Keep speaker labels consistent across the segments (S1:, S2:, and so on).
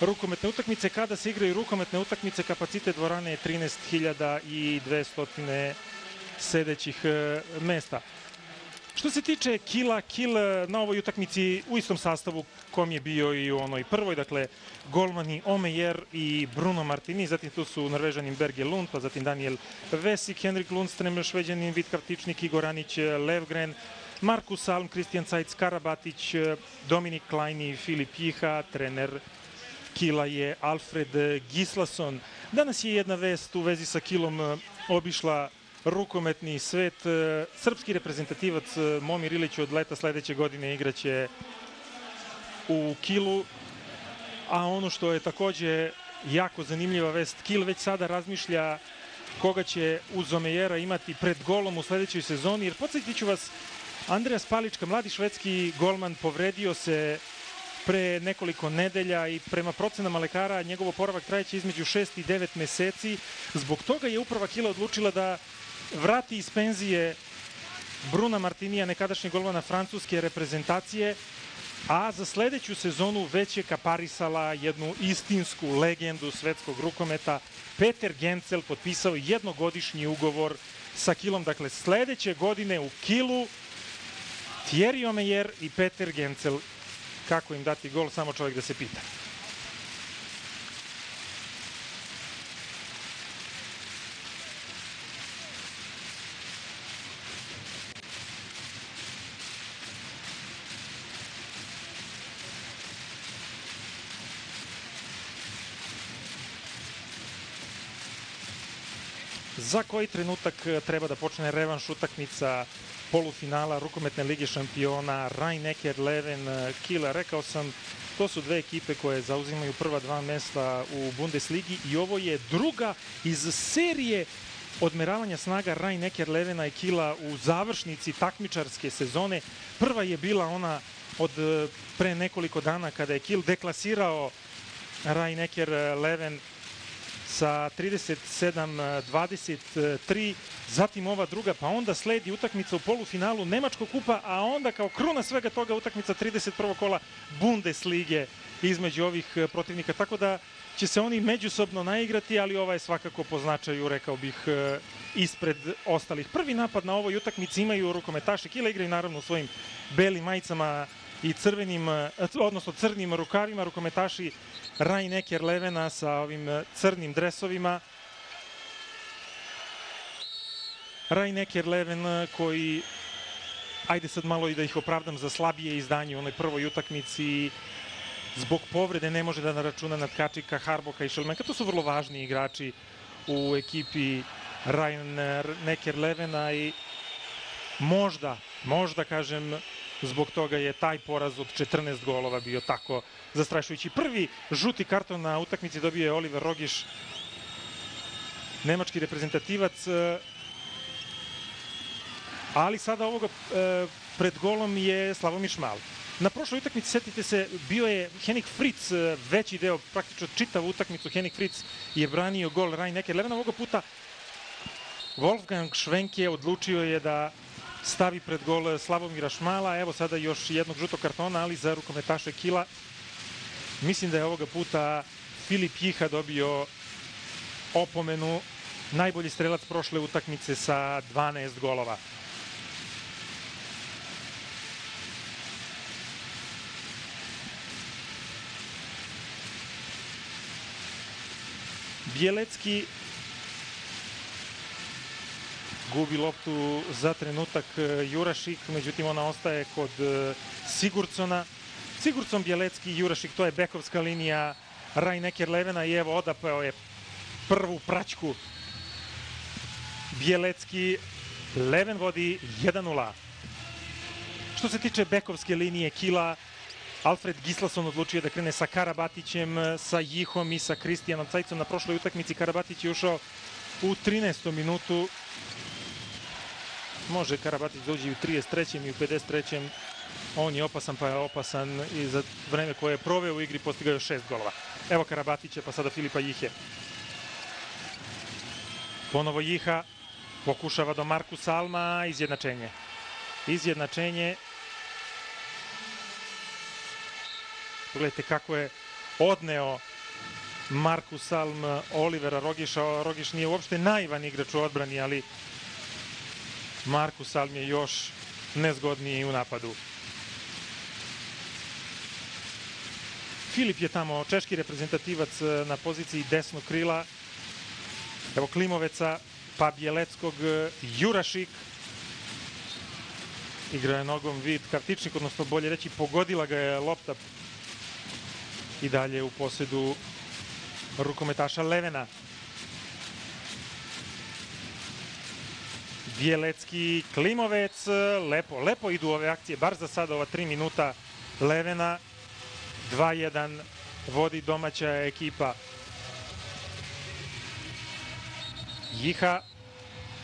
S1: rukometne utakmice. Kada se igraju rukometne utakmice, kapacitet dvorane je 13.200 sedećih e, mesta. Što se tiče Kila, Kil na ovoj utakmici u istom sastavu kom je bio i u onoj prvoj, dakle golmani Omejer i Bruno Martini, zatim tu su Norvežanin Berge Lund, pa zatim Daniel Vesik, Henrik Lundström, Šveđanin Vitka Ptičnik, Igor Anić, Levgren, Markus Salm, Kristijan Cajc, Karabatić, Dominik Klajni, Filip Jiha, trener Kila je Alfred Gislason. Danas je jedna vest u vezi sa Kilom obišla rukometni svet. Srpski reprezentativac Momir Ilić od leta sledeće godine igraće u Kilu, a ono što je takođe jako zanimljiva vest, Kil već sada razmišlja koga će uz Omejera imati pred golom u sledećoj sezoni, jer podsjetit ću vas, Andreas Palička, mladi švedski golman, povredio se pre nekoliko nedelja i prema procenama lekara njegov oporavak trajeće između 6 i 9 meseci. Zbog toga je uprava Kila odlučila da vrati iz penzije Bruna Martinija, nekadašnjeg golmana francuske reprezentacije, a za sledeću sezonu već je kaparisala jednu istinsku legendu svetskog rukometa. Peter Gencel potpisao jednogodišnji ugovor sa Kilom. Dakle, sledeće godine u Kilu Thierry Omeyer i Peter Gencel. Kako im dati gol, samo čovjek da se pita. Za koji trenutak e, treba da počne revanš utakmica polufinala rukometne lige šampiona Rhein-Neckar Leven e, Kila. Rekao sam, to su dve ekipe koje zauzimaju prva dva mesta u Bundesligi i ovo je druga iz serije odmeravanja snaga Rhein-Neckar Levena i Kila u završnici takmičarske sezone. Prva je bila ona od e, pre nekoliko dana kada je Kil deklasirao Rhein-Neckar Leven sa 37-23, zatim ova druga, pa onda sledi utakmica u polufinalu Nemačkog kupa, a onda kao kruna svega toga utakmica 31. kola Bundeslige između ovih e, protivnika, tako da će se oni međusobno naigrati, ali ova je svakako po značaju, rekao bih, e, ispred ostalih. Prvi napad na ovoj utakmici imaju rukometaši Kila, igraju naravno u svojim belim majicama i crvenim, e, odnosno crnim rukavima, rukometaši Rajneker Levena sa ovim e, crnim dresovima. Rajneker Leven e, koji, ajde sad malo i da ih opravdam za slabije izdanje u onoj prvoj utakmici, zbog povrede ne može da naračuna nad Kačika, Harboka i Šelmenka. To su vrlo važni igrači u ekipi Rajneker Levena i možda, možda kažem, Zbog toga je taj poraz od 14 golova bio tako zastrašujući. Prvi žuti karton na utakmici dobio je Oliver Rogiš, nemački reprezentativac, e, ali sada ovoga e, pred golom je Slavomir Šmal. Na prošloj utakmici, setite se, bio je Henik Fritz, e, veći deo, praktično čitavu utakmicu, Henik Fritz je branio gol Rajn Necker. Levena ovoga puta Wolfgang Schwenke odlučio je da stavi pred gol Slavomira Šmala. Evo sada još jednog žutog kartona, ali za rukometaše Kila. Mislim da je ovoga puta Filip Jiha dobio opomenu. Najbolji strelac prošle utakmice sa 12 golova. Bjelecki gubi loptu za trenutak e, Jurašik, međutim ona ostaje kod e, Sigurcona. Sigurcon, Bjelecki, Jurašik, to je bekovska linija Rajneker Levena i evo odapeo je prvu praćku Bjelecki. Leven vodi 1-0. Što se tiče bekovske linije Kila, Alfred Gislason odlučio da krene sa Karabatićem, sa Jihom i sa Kristijanom Cajcom. Na prošloj utakmici Karabatić je ušao u 13. minutu može Karabatić dođi u 33. i u 53. On je opasan pa je opasan i za vreme koje je proveo u igri postigao još šest golova. Evo Karabatića pa sada Filipa Jihe. Ponovo Jiha pokušava do Marku Salma izjednačenje. Izjednačenje. Pogledajte kako je odneo Markus Alm Olivera Rogiša. Rogiš nije uopšte naivan igrač u odbrani, ali Markus Alm je još nezgodniji u napadu. Filip je tamo češki reprezentativac na poziciji desnog krila. Evo Klimoveca, pa Bjeleckog, Jurašik. Igra je nogom vid kartičnik, odnosno bolje reći pogodila ga je lopta i dalje u posjedu rukometaša Levena. Bjelecki, Klimovec, lepo, lepo idu ove akcije, bar za sada ova tri minuta Levena. 2-1 vodi domaća ekipa. Jiha,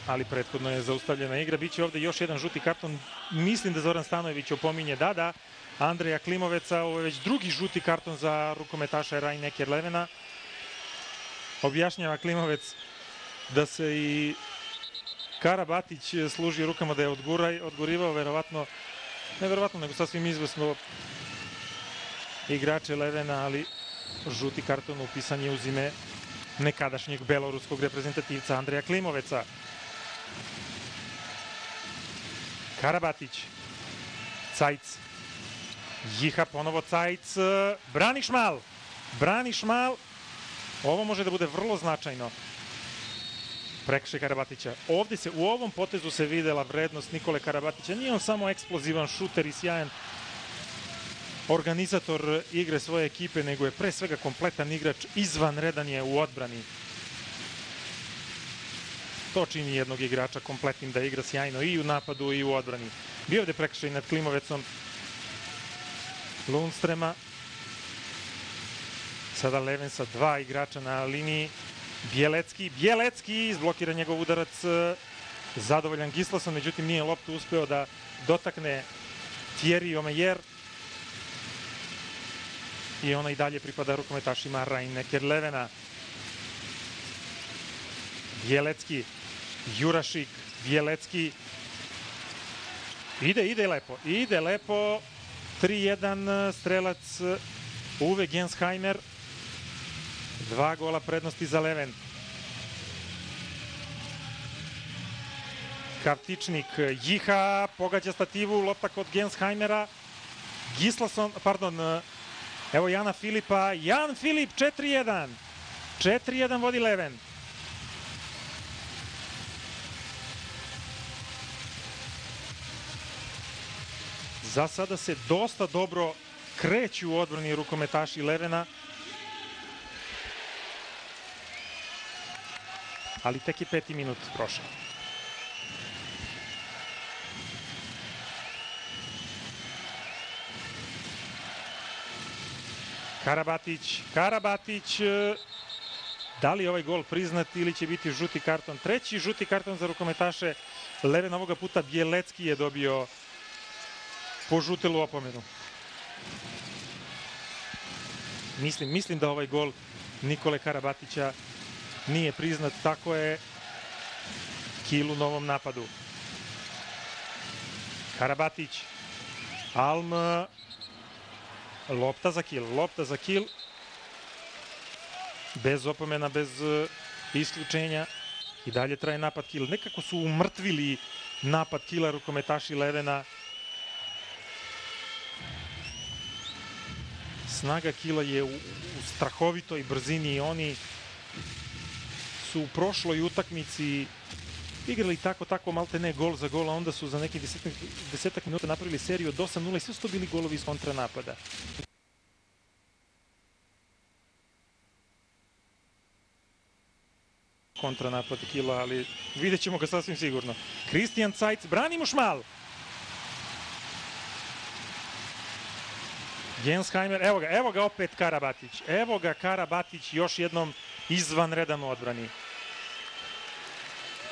S1: ali prethodno je zaustavljena igra. Biće ovde još jedan žuti karton. Mislim da Zoran Stanojević opominje da, da. Andreja Klimoveca, ovo je već drugi žuti karton za rukometaša Rajneker Levena. Objašnjava Klimovec da se i Karabatić služi rukama da je odguraj, odgurivao verovatno, ne verovatno, nego sasvim izvesno igrače Levena, ali žuti karton upisan je uz ime nekadašnjeg beloruskog reprezentativca Andreja Klimoveca. Karabatić, Cajc, Jiha ponovo Cajc, brani Šmal, brani Šmal, ovo može da bude vrlo značajno. Prekše Karabatića. Ovde se, u ovom potezu se videla vrednost Nikole Karabatića. Nije on samo eksplozivan šuter i sjajan organizator igre svoje ekipe, nego je pre svega kompletan igrač, izvanredan je u odbrani. To čini jednog igrača kompletnim da igra sjajno i u napadu i u odbrani. Bio ovde prekršaj nad Klimovecom Lundstrema. Sada Leven sa dva igrača na liniji. Bjelecki, Bjelecki izblokira njegov udarac. Zadovoljan Gislason, međutim nije loptu uspeo da dotakne Thierry Omeyer i ona i dalje pripada rukometašima Rajneker Levena. Bjelecki, Jurašik, Bjelecki. Ide, ide lepo, ide lepo. 3-1 strelac Uwe Gensheimer. Dva gola prednosti za Leven. Kartičnik Jiha pogađa stativu, lopta kod Gensheimera. Gislason, pardon, Evo Jana Filipa. Jan Filip 4-1. 4-1 vodi Leven. Za sada se dosta dobro kreću odbrani rukometaši Levena. Ali tek je peti minut prošao. Karabatić, Karabatić, e, da li ovaj gol priznat ili će biti žuti karton? Treći žuti karton za rukometaše Leven ovoga puta Bjelecki je dobio požutelu opomenu. Mislim, mislim da ovaj gol Nikole Karabatića nije priznat, tako je kil u novom napadu. Karabatić, Alm Lopta za kill, lopta za kill. Bez opomena, bez e, isključenja. I dalje traje napad kill. Nekako su umrtvili napad kila rukometaši Levena. Snaga kila je u, u strahovitoj brzini i oni su u prošloj utakmici igrali tako, tako malte ne gol za gol, a onda su za nekih desetak, desetak minuta napravili seriju od 8-0 i sve su to bili golovi iz kontranapada. kontranapad Kila, ali vidjet ćemo ga sasvim sigurno. Kristijan Cajc, branimo šmal! Gensheimer, evo ga, evo ga opet Karabatić. Evo ga Karabatić još jednom izvanredan u odbrani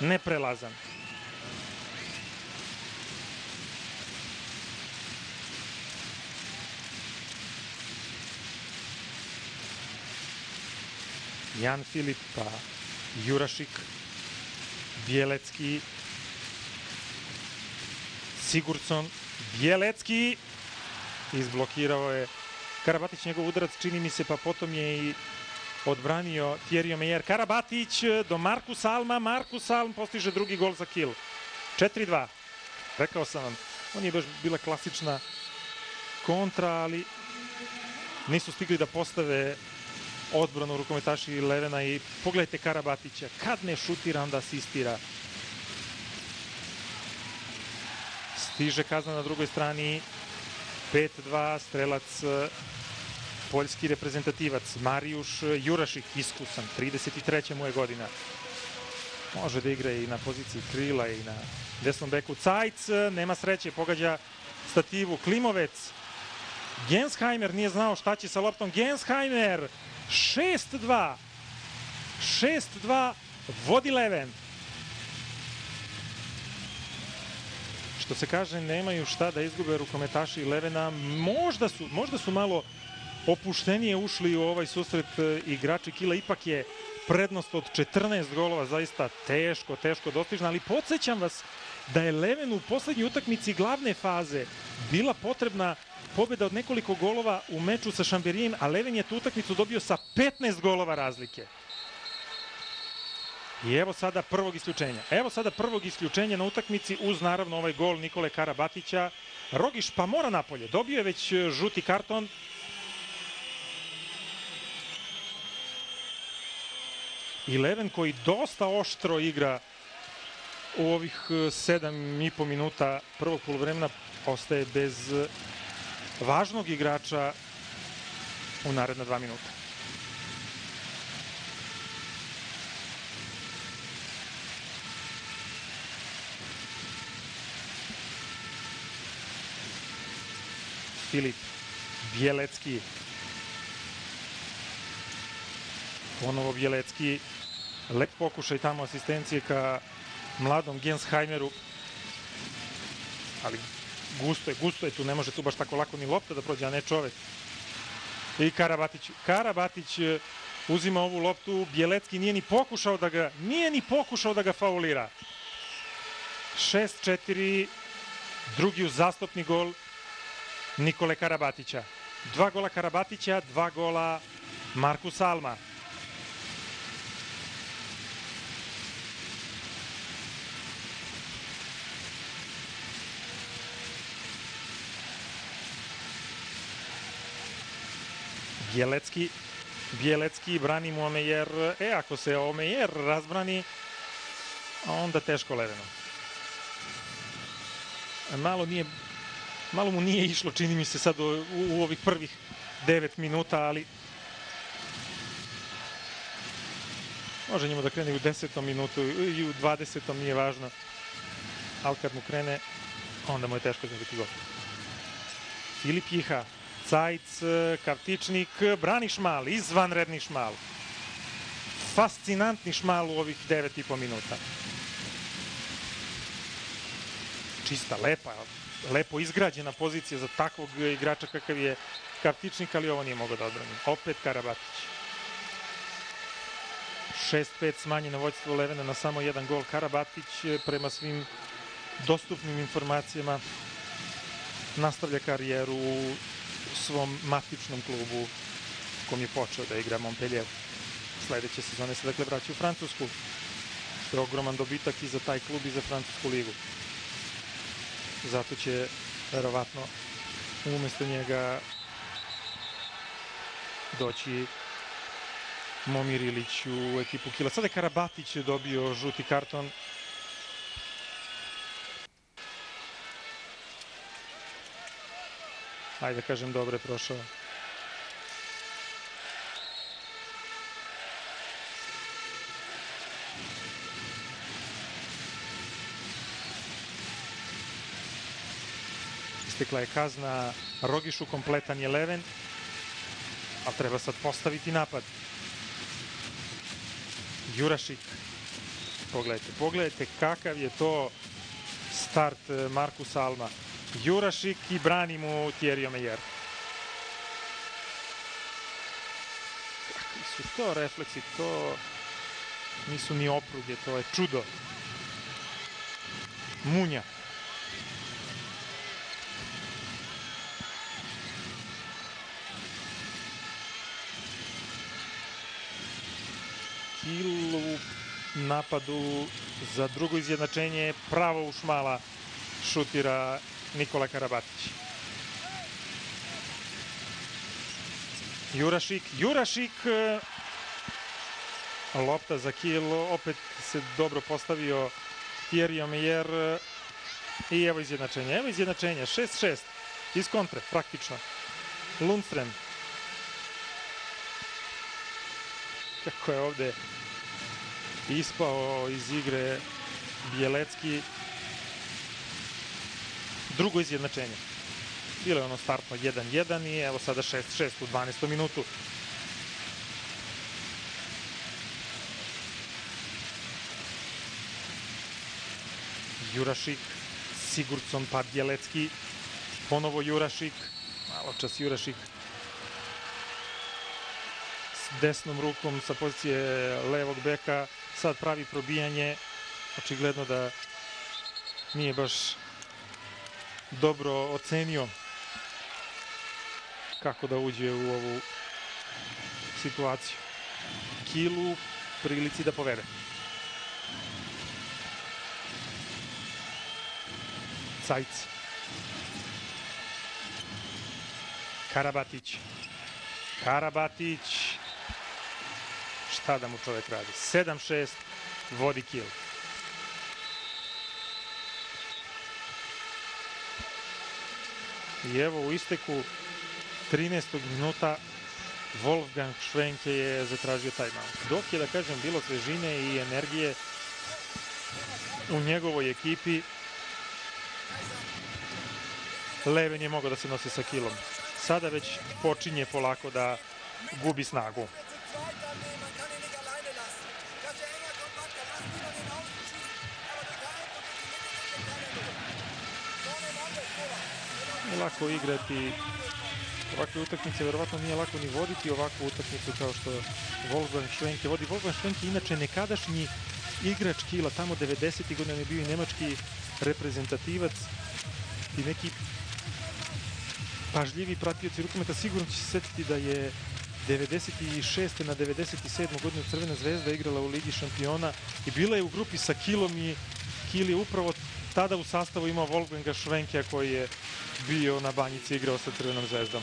S1: neprelazan. Jan Filip, pa Jurašik, Bjelecki, Sigurdsson, Bjelecki izblokirao je Karabatić njegov udarac čini mi se, pa potom je i odbranio Thierry Meyer. Karabatić do Markus Alma, Markus Alm postiže drugi gol za kill. 4-2. Rekao sam vam, on je baš bila klasična kontra, ali nisu stigli da postave odbranu rukometaši Levena i pogledajte Karabatića. Kad ne šutira, onda asistira. Stiže kazna na drugoj strani. 5-2, strelac poljski reprezentativac Marijuš Jurašik, iskusan, 33. mu je godina. Može da igra i na poziciji krila i na desnom beku. Cajc, nema sreće, pogađa stativu. Klimovec, Gensheimer nije znao šta će sa loptom. Gensheimer, 6-2. 6-2, vodi Leven. Što se kaže, nemaju šta da izgube rukometaši Levena. Možda su, možda su malo opuštenije ušli u ovaj susret igrači Kila. Ipak je prednost od 14 golova zaista teško, teško dostižna, ali podsjećam vas da je Leven u poslednjoj utakmici glavne faze bila potrebna pobjeda od nekoliko golova u meču sa Šamberijem, a Leven je tu utakmicu dobio sa 15 golova razlike. I evo sada prvog isključenja. Evo sada prvog isključenja na utakmici uz naravno ovaj gol Nikole Karabatića. Rogiš pa mora napolje. Dobio je već žuti karton. I Leven koji dosta oštro igra u ovih 7,5 minuta prvog polovremena ostaje bez važnog igrača u naredna dva minuta. Filip Bjelecki. Ponovo Bjelecki. Lep pokušaj tamo asistencije ka mladom Gensheimeru. Ali gusto je, gusto je tu, ne može tu baš tako lako ni lopta da prođe, a ne čovek. I Karabatić, Karabatić uzima ovu loptu, Bjelecki nije ni pokušao da ga, nije ni pokušao da ga faulira. 6-4, drugi uzastopni gol Nikole Karabatića. Dva gola Karabatića, dva gola Markus Alma. Bjelecki. Bjelecki brani mu Omejer. E, ako se Omejer razbrani, onda teško Levenu. Malo nije malo mu nije išlo, čini mi se sad u, u ovih prvih 9 minuta, ali može njemu da krene u 10. minutu i u 20. nije važno. Ali kad mu krene, onda mu je teško zabiti gol. Filip Jiha Cajc, Kavtičnik, brani šmal, izvanredni šmal. Fascinantni šmal u ovih 9,5 minuta. Čista, lepa, lepo izgrađena pozicija za takvog igrača kakav je Kavtičnik, ali ovo nije mogao da odbrani. Opet Karabatić. 6-5 smanjeno vođstvo Levena na samo jedan gol. Karabatić prema svim dostupnim informacijama nastavlja karijeru u svom matičnom klubu kom je počeo da igra Montpellier. Sledeće sezone se dakle vraća u Francusku. Što je ogroman dobitak i za taj klub i za Francusku ligu. Zato će verovatno umesto njega doći Momir Ilić u ekipu Kila. Sada je Karabatić dobio žuti karton ajde da kažem, dobro je prošao. Istekla je kazna, Rogišu kompletan je Leven, ali treba sad postaviti napad. Jurašik, pogledajte, pogledajte kakav je to start Markusa Alma. Jurašik i brani mu Thierry Omeyer. Kakvi su to refleksi, to nisu ni opruge, to je čudo. Munja. Kilu napadu za drugo izjednačenje pravo u šmala šutira Nikola Karabatić. Jurašik, Jurašik, e, lopta za kill, opet se dobro postavio Thierry Omeyer e, i evo izjednačenje, evo izjednačenje, 6-6 iz kontre praktično. Lundström. Kako je ovde ispao iz igre Bjelecki. Drugo izjednačenje. Bilo je ono startno 1-1 i evo sada 6-6 u 12. minutu. Jurašik, Sigurdsson, pa Bjelecki, ponovo Jurašik, malo čas Jurašik s desnom rukom sa pozicije levog beka, sad pravi probijanje, očigledno da nije baš dobro ocenio kako da uđe u ovu situaciju. Kilu prilici da povede. Cajc. Karabatić. Karabatić. Šta da mu čovek radi? 7-6, vodi kill. I evo u isteku 13. minuta Wolfgang Schwenke je zatražio timeout. Dok je, da kažem, bilo svežine i energije u njegovoj ekipi, Leven je mogao da se nosi sa kilom. Sada već počinje polako da gubi snagu. Lako igrati ovakve utakmice, verovatno nije lako ni voditi ovakvu utakmicu kao što Wolfgang Schwenke vodi. Wolfgang Schwenke inače nekadašnji igrač Kila, tamo 90. godina je bio i nemački reprezentativac i neki pažljivi pratioci rukometa sigurno će se setiti da je 96. na 97. godinu Crvena zvezda igrala u Ligi šampiona i bila je u grupi sa Kilom i Kil je upravo tada u sastavu imao Wolfganga Švenkija koji je bio na banjici igrao sa Crvenom zvezdom.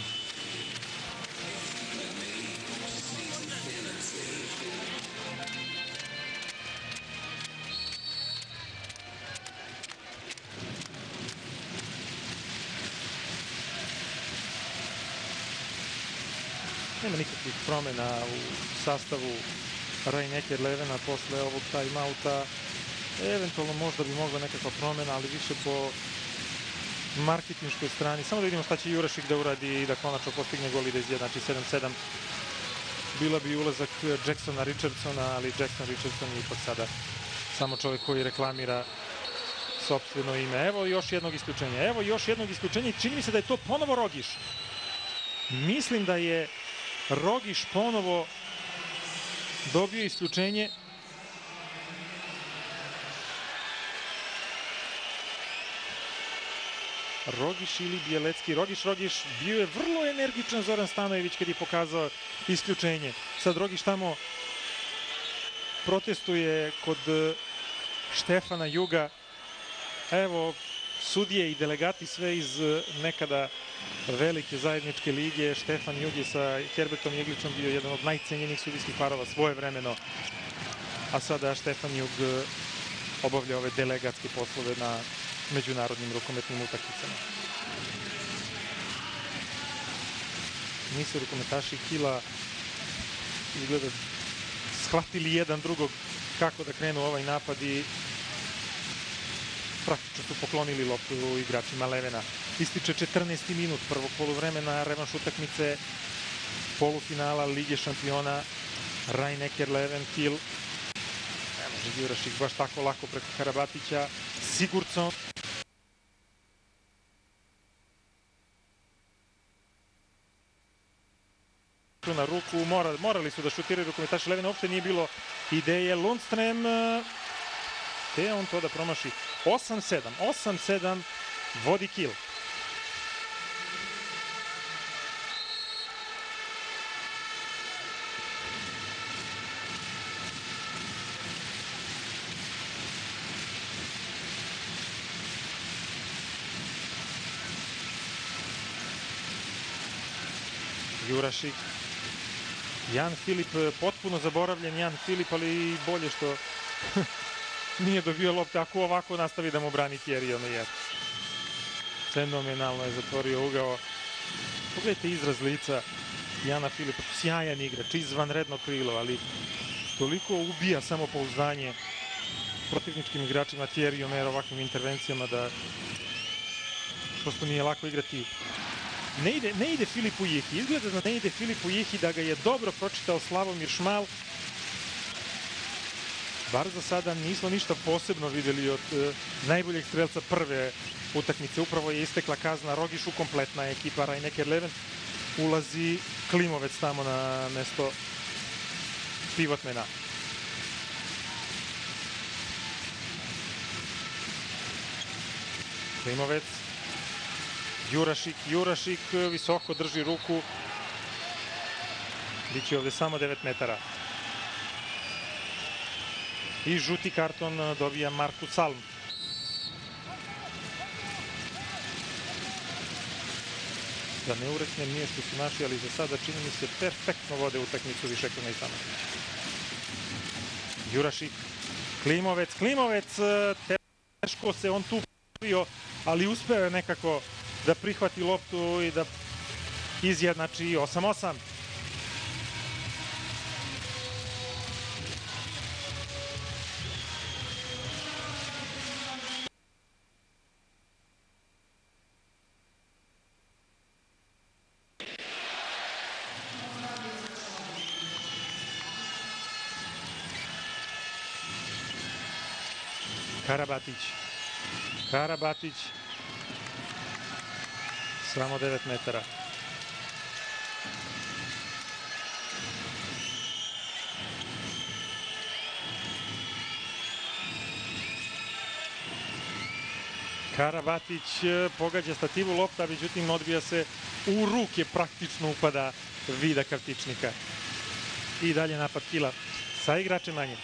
S1: Nema nikakvih promena u sastavu Rajneker Levena posle ovog timeouta. Eventualno možda bi mogla nekakva promena, ali više po marketinškoj strani. Samo da vidimo šta će Jurašik da uradi i da konačno postigne gol i da izjednači 7-7. Bila bi ulazak Jacksona Richardsona, ali Jackson Richardson je ipak sada samo čovjek koji reklamira sobstveno ime. Evo još jednog isključenja. Evo još jednog isključenja i čini mi se da je to ponovo Rogiš. Mislim da je Rogiš ponovo dobio isključenje Rogiš ili Bjelecki. Rogiš, Rogiš, bio je vrlo energičan Zoran Stanojević kad je pokazao isključenje. Sad Rogiš tamo protestuje kod Štefana Juga. Evo, sudije i delegati sve iz nekada velike zajedničke lige. Štefan Jug je sa Herbertom Jegličom bio jedan od najcenjenijih sudijskih parova svoje vremeno. A sada Štefan Jug obavlja ove delegatske poslove na međunarodnim rukometnim utakmicama. Nisu rukometaši Kila izgleda shvatili jedan drugog kako da krenu ovaj napad i praktično su poklonili loptu igračima Levena. Ističe 14. minut prvog poluvremena, revanš utakmice polufinala Lige šampiona Rajneker Leven Kiel. Ne može Jurašik baš tako lako preko Karabatića. Sigurdsson na ruku, mora, morali su da šutiraju rukometaši Levina, uopšte nije bilo ideje Lundstrem, te on to da promaši. 8-7, 8-7, vodi kill. Jurašik Jan Filip e, potpuno zaboravljen, Jan Filip, ali bolje što nije dobio lopte ako ovako nastavi da mu brani Thierry Omeyer. Fenomenalno je zatvorio ugao. Pogledajte izraz lica Jana Filipa, sjajan igrač, izvanredno krilo, ali toliko ubija samopouzdanje protivničkim igračima Thierry Omer ovakvim intervencijama da prosto nije lako igrati. Ne ide, ne ide Filipu Jihi, izgleda da ne ide Filipu Jihi, da ga je dobro pročitao Slavomir Šmal. Bar za sada nismo ništa posebno videli od e, najboljeg strelca prve utakmice. Upravo je istekla kazna Rogišu, kompletna ekipa Rajneker Leven. Ulazi Klimovec tamo na mesto pivotmena. Klimovec. Jurašik, Jurašik visoko drži ruku. Biće ovde samo 9 metara. I žuti karton dobija Marku Salm. Da ne ureknem nije što su naši, ali za sada čini mi se perfektno vode utakmicu Višekrona i sama. Jurašik, Klimovec, Klimovec, teško se on tu bio, ali uspeo je nekako da prihvati loptu i da izjednači 8-8. Karabatić. Karabatić. Samo 9 metara. Karabatić e, pogađa stativu lopta, međutim odbija se u ruke, praktično upada Vida Kartičnika. I dalje napad Kila sa igračem manje.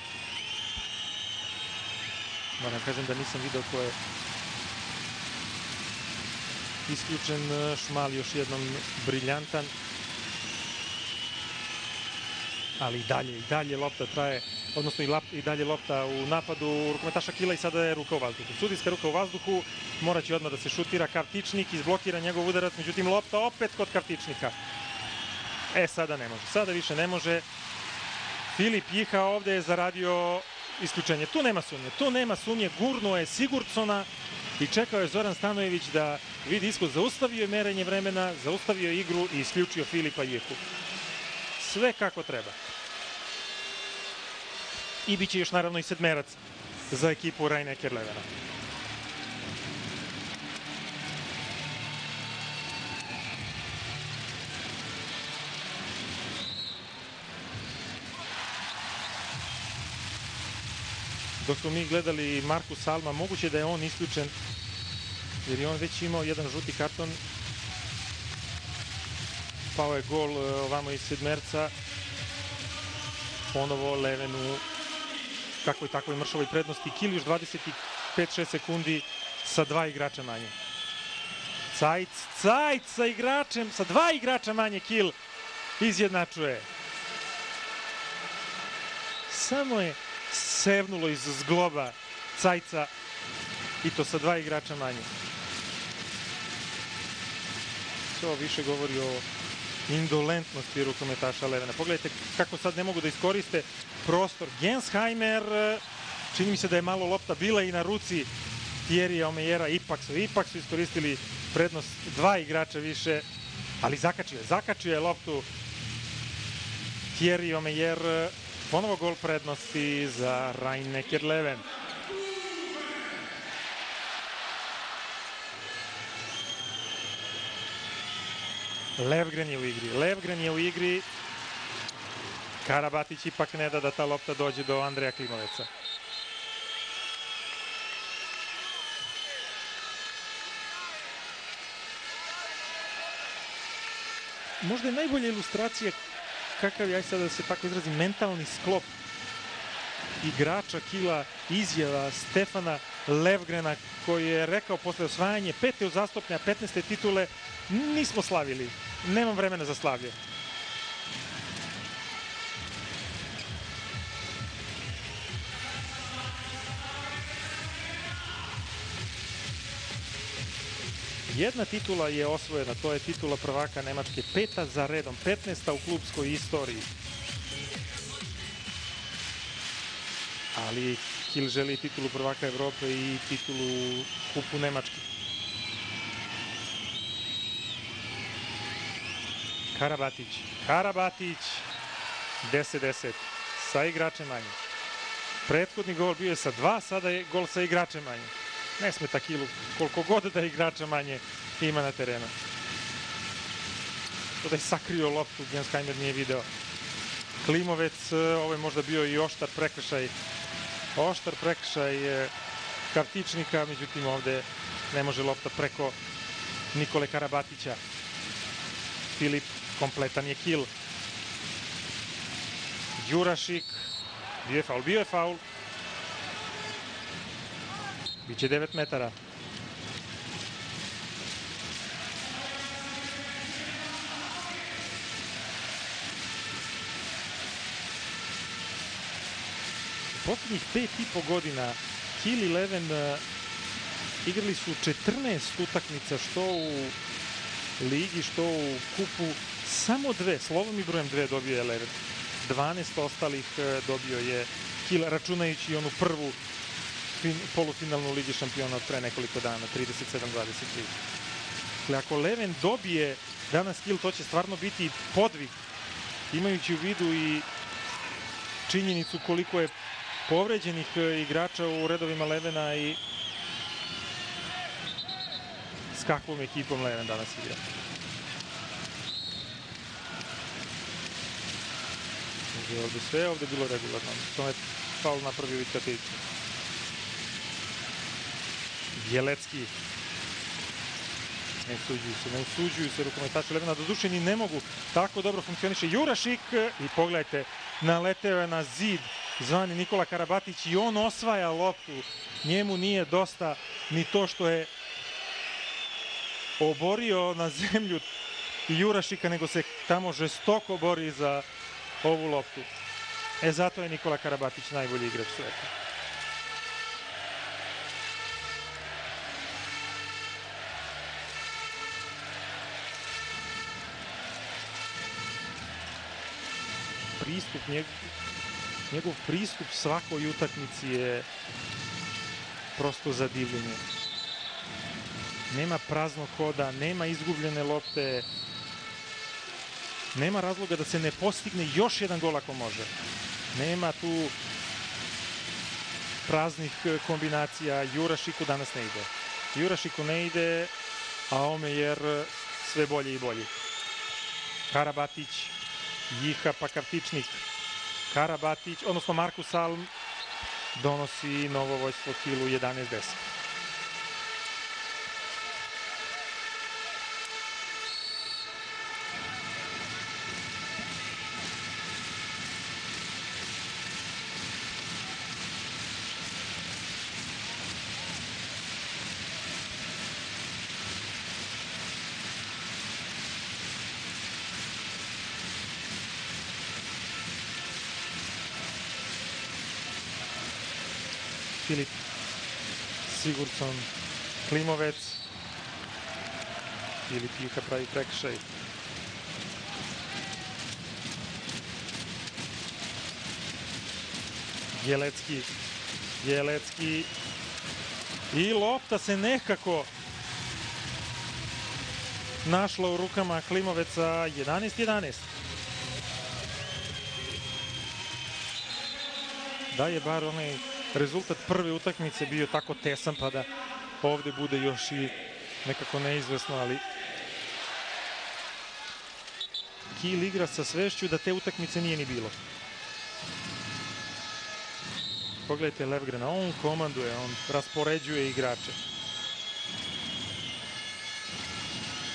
S1: Moram kažem da nisam video ko je isključen. Šmal još jednom briljantan. Ali i dalje, i dalje lopta traje, odnosno i, lap, i dalje lopta u napadu rukometaša Kila i sada je ruka u vazduhu. Sudijska ruka u vazduhu, moraće odmah da se šutira Kartičnik, izblokira njegov udarac, međutim lopta opet kod Kartičnika. E, sada ne može, sada više ne može. Filip Jiha ovde je zaradio isključenje. Tu nema sumnje, tu nema sumnje, gurnuo je Sigurdsona i čekao je Zoran Stanojević da vidi iskod, zaustavio je merenje vremena, zaustavio igru i isključio Filipa Jehu. Sve kako treba. I bit će još naravno i sedmerac za ekipu Rajneker Levena. Dok smo mi gledali Marku Salma, moguće da je on isključen, jer je on već imao jedan žuti karton. Pao je gol e, ovamo iz sedmerca. Ponovo Levenu kakvoj takvoj mršovoj prednosti. Kil još 25-6 sekundi sa dva igrača manje. Cajc, Cajc sa igračem, sa dva igrača manje Kil izjednačuje. Samo je sevnulo iz zgloba Cajca i to sa dva igrača manje. To više govori o indolentnosti rukometaša Levena. Pogledajte kako sad ne mogu da iskoriste prostor. Gensheimer, čini mi se da je malo lopta bila i na ruci Thierry Omejera, ipak su, ipak su iskoristili prednost dva igrača više, ali zakačio je, zakačio je loptu Thierry Omejer Ponovo gol prednosti za Rhein-Neckar Leven. Levgren je u igri. Levgren je u igri. Karabatić ipak ne da da ta lopta dođe do Andreja Klimoveca. Možda je najbolja ilustracija kakav je, aj sad da se tako izrazi, mentalni sklop igrača Kila, izjava Stefana Levgrena koji je rekao posle osvajanje pete uzastopnja 15. titule nismo slavili, nemam vremena za slavlje. Jedna titula je osvojena, to je titula prvaka Nemačke, peta za redom, 15. u klubskoj istoriji. Ali Kiel želi titulu prvaka Evrope i titulu kupu Nemačke. Karabatić, Karabatić, 10-10, sa igračem manje. Prethodni gol bio je sa dva, sada je gol sa igračem manje. Ne smeta Kilu koliko god da igrača manje ima na terenu. To da je sakrio loptu, Gensheimer nije video. Klimovec, ovo je možda bio i oštar prekršaj. Oštar prekršaj kartičnika, međutim ovde ne može lopta preko Nikole Karabatića. Filip, kompletan je kill. Đurašik, bio je faul, bio je faul. Biće 9 metara. U poslednjih pet i po godina Kiel i Leven uh, igrali su 14 utakmica što u ligi, što u kupu. Samo dve, slovom i brojem dve dobio je Leven. 12 ostalih uh, dobio je Kiel, računajući onu prvu fin, polufinalnu Ligi šampiona od pre nekoliko dana, 37-23. Dakle, ako Leven dobije danas Kiel, to će stvarno biti podvig, imajući u vidu i činjenicu koliko je povređenih igrača u redovima Levena i s kakvom ekipom Leven danas igra. Ovde sve ovde bilo regularno. To je faul napravio Vitka Tića. Bjelecki. Ne usuđuju se, ne usuđuju se rukometači Levena. Doduše ni ne mogu. Tako dobro funkcioniše Jurašik. I pogledajte, naleteo je na zid zvani Nikola Karabatić i on osvaja loptu. Njemu nije dosta ni to što je oborio na zemlju Jurašika, nego se tamo žestoko bori za ovu loptu. E zato je Nikola Karabatić najbolji igrač sveta. Pristup njegov, njegov pristup svakoj utakmici je prosto za divljenje. Nema praznog hoda, nema izgubljene lopte, nema razloga da se ne postigne još jedan gol ako može. Nema tu praznih kombinacija. Jurašiku danas ne ide. Jurašiku ne ide, a Omejer sve bolje i bolje. Karabatić, Jiha pa Kartičnik. Karabatić, odnosno Markus Salm donosi novo vojstvo Kilu 11-10. Filip Sigurdsson, Klimovec. Filip Juha pravi prekšaj. Jelecki, Jelecki i lopta se nekako našla u rukama Klimoveca 11-11. Da je bar onaj rezultat prve utakmice bio tako tesan pa da ovde bude još i nekako neizvesno, ali Kiel igra sa svešću da te utakmice nije ni bilo. Pogledajte Levgrena, on komanduje, on raspoređuje igrače.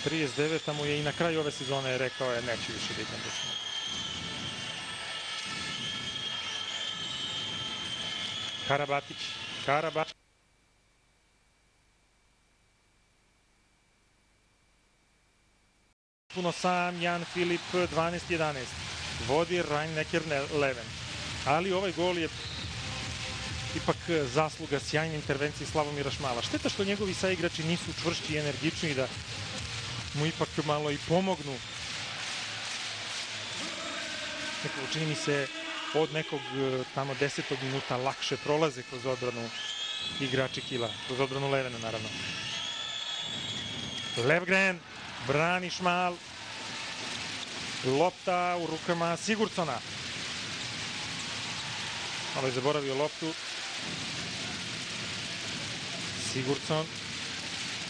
S1: 39. mu je i na kraju ove sezone rekao je neću više da igram Karabatić, Karabatić. Puno sam Jan Filip 12-11. Vodi Rhein Necker Leven. Ali ovaj gol je ipak zasluga sjajne intervencije Slavomira Šmala. Šteta što njegovi saigrači nisu čvršći i energični da mu ipak malo i pomognu. Nekako čini mi se od nekog e, tamo desetog minuta lakše prolaze kroz odbranu igrači Kila, kroz odbranu Levena naravno. Levgren, brani Šmal, lopta u rukama Sigurdsona. Malo je zaboravio loptu. Sigurdsson.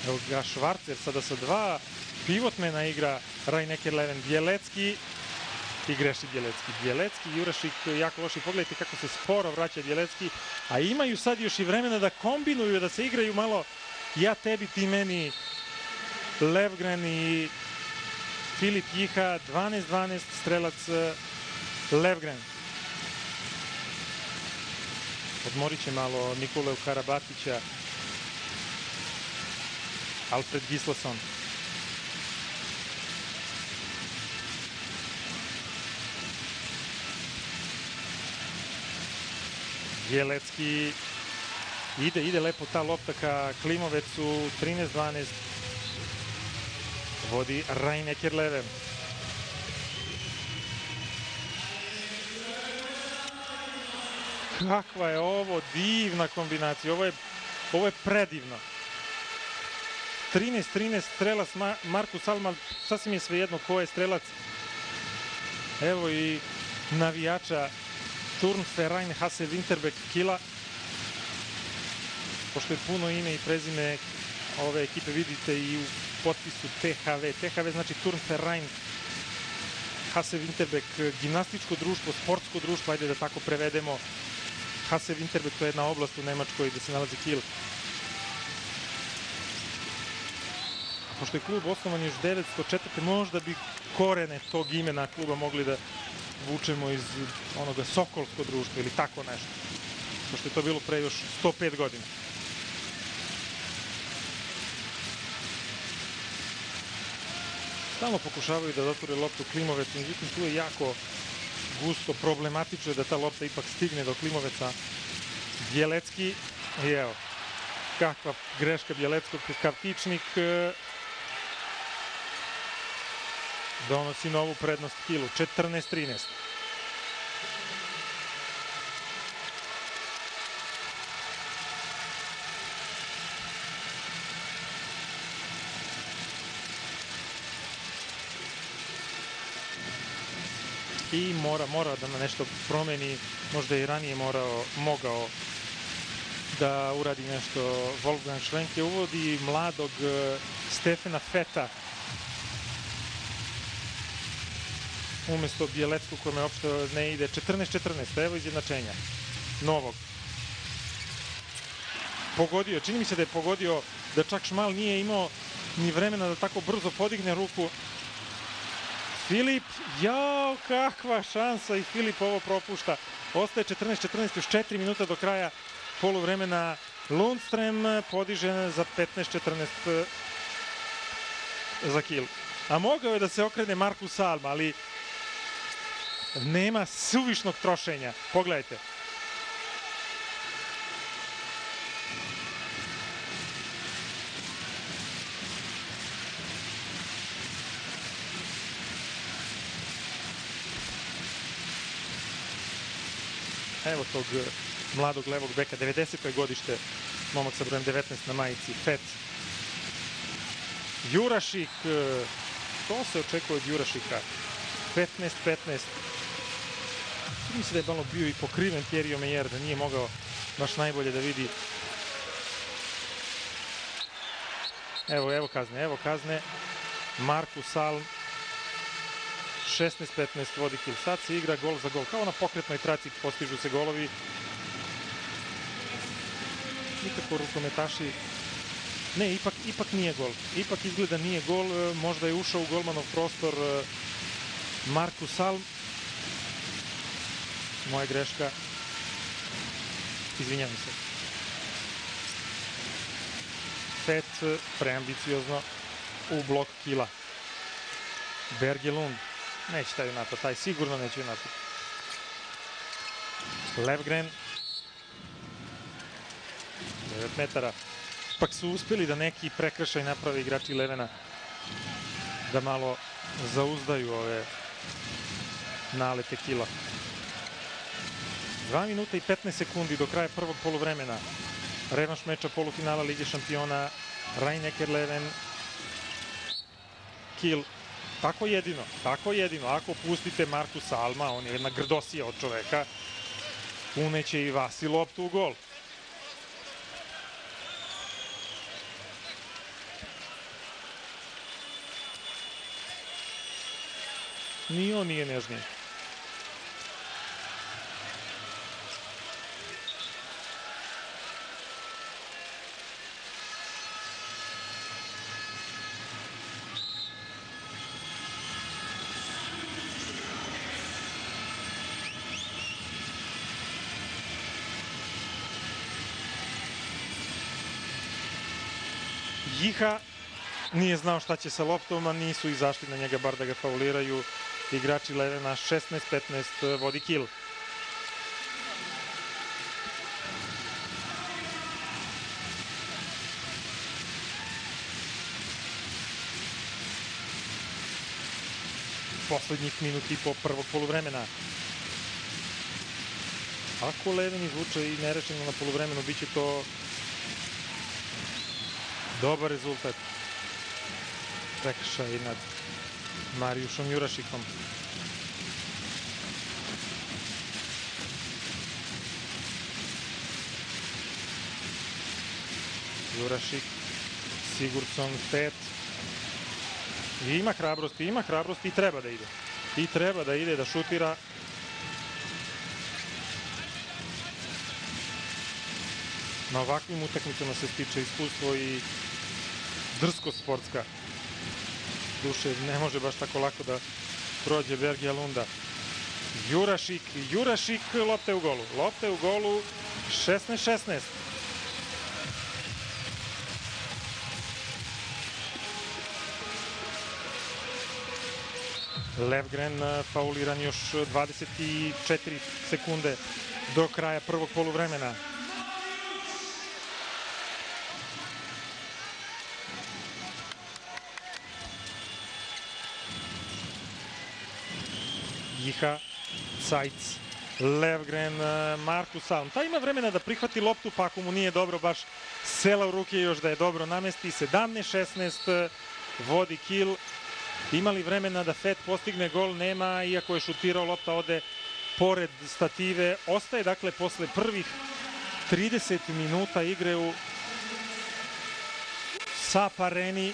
S1: Evo ga Švarcer sada sa dva pivotmena igra Rajneker Leven. Bjelecki i greši Bjelecki. Bjelecki, Jurašik, jako loši. Pogledajte kako se sporo vraća Bjelecki. A imaju sad još i vremena da kombinuju, da se igraju malo ja tebi, ti meni. Levgren i Filip Jiha, 12-12, strelac eh, Levgren. Odmorit će malo Nikoleu Karabatića. Alfred Gislason. Jelecki ide, ide lepo ta lopta ka Klimovecu, 13-12. Vodi Rajneker Leven. Kakva je ovo divna kombinacija, ovo je, ovo je predivno. 13-13 strelac Ma Markus Alman, sasvim je svejedno ko je strelac. Evo i navijača Turnverein Hasse Winterbeck Kila. Pošto je puno ime i prezime ove ekipe vidite i u potpisu THV. THV znači Turnverein Hasse Winterbeck, gimnastičko društvo, sportsko društvo, ajde da tako prevedemo. Hasse Winterbeck to je jedna oblast u Nemačkoj gde se nalazi Kiel. Pošto je klub osnovan još 904. možda bi korene tog imena kluba mogli da vučemo iz onoga Sokolsko društvo ili tako nešto. Pošto je to bilo pre još 105 godina. Stalno pokušavaju da dotvore loptu Klimovec, međutim tu je jako gusto, problematično je da ta lopta ipak stigne do Klimoveca. Bjelecki, i evo, kakva greška Bjeleckog, Kavtičnik donosi novu prednost Kilu, 14-13. i mora, mora da na nešto promeni, možda i ranije morao, mogao da uradi nešto Wolfgang Schlenke, uvodi mladog eh, Stefana Feta umesto Bjelecku kome uopšte ne ide 14-14, evo izjednačenja novog pogodio, čini mi se da je pogodio da čak Šmal nije imao ni vremena da tako brzo podigne ruku Filip, jao, kakva šansa i Filip ovo propušta. Ostaje 14-14, još 4 minuta do kraja poluvremena. Lundström podiže za 15-14 za kill. A mogao je da se okrene Markus Alma, ali nema suvišnog trošenja. Pogledajte. Evo tog eh, mladog levog beka, 90. godište, momak sa brojem 19 na majici, Fet. Jurašik, eh, to se očekuje od Jurašika. 15-15. Se da je malo bio i pokriven Thierry Omeyer, da nije mogao baš najbolje da vidi. Evo, evo kazne, evo kazne. Marku Salm 16-15 vodi kill. Sad se igra gol za gol. Kao na pokretnoj traci postižu se golovi. Nikako rukometaši Ne, ipak, ipak nije gol. Ipak izgleda nije gol. Možda je ušao u golmanov prostor Marku Salm. Moja greška. Izvinjam se. Fet preambiciozno u blok kila. Bergelund neće taj napad, taj sigurno neće napad. Levgren. 9 metara. Pak su uspeli da neki prekršaj naprave igrači Levena da malo zauzdaju ove nalete kila. 2 minuta i 15 sekundi do kraja prvog poluvremena. Revanš meča polufinala Lige šampiona Rajneker Leven Kiel Tako jedino, tako jedino. Ako pustite Marku Salma, on je jedna grdosija od čoveka, uneće i Vasi loptu u gol. Ni on nije nežniji. Jiha nije znao šta će sa loptom, a nisu izašli na njega bar da ga fauliraju. Igrači Levena 16-15 vodi kill. Poslednjih minut i po prvog poluvremena. Ako Leven izvuče i nerešeno na poluvremenu, bit će to Dobar rezultat. Prekršaj nad Marijušom Jurašikom. Jurašik, Sigurdsson, Pet. I ima hrabrosti, ima hrabrosti i treba da ide. I treba da ide, da šutira. Na ovakvim utakmicama se stiče iskustvo i drsko sportska. Duše, ne može baš tako lako da prođe Bergija Lunda. Jurašik, Jurašik, lopte u golu. Lopte u golu, 16-16. Levgren eh, fauliran još 24 sekunde do kraja prvog poluvremena. Jiha, Cajc, Levgren, e, Markus Salm. Ta ima vremena da prihvati loptu, pa ako mu nije dobro, baš sela u ruke još da je dobro namesti. 17-16 vodi kill. Imali vremena da Fet postigne gol, nema, iako je šutirao, lopta ode pored stative. Ostaje dakle posle prvih 30 minuta igre u SAP areni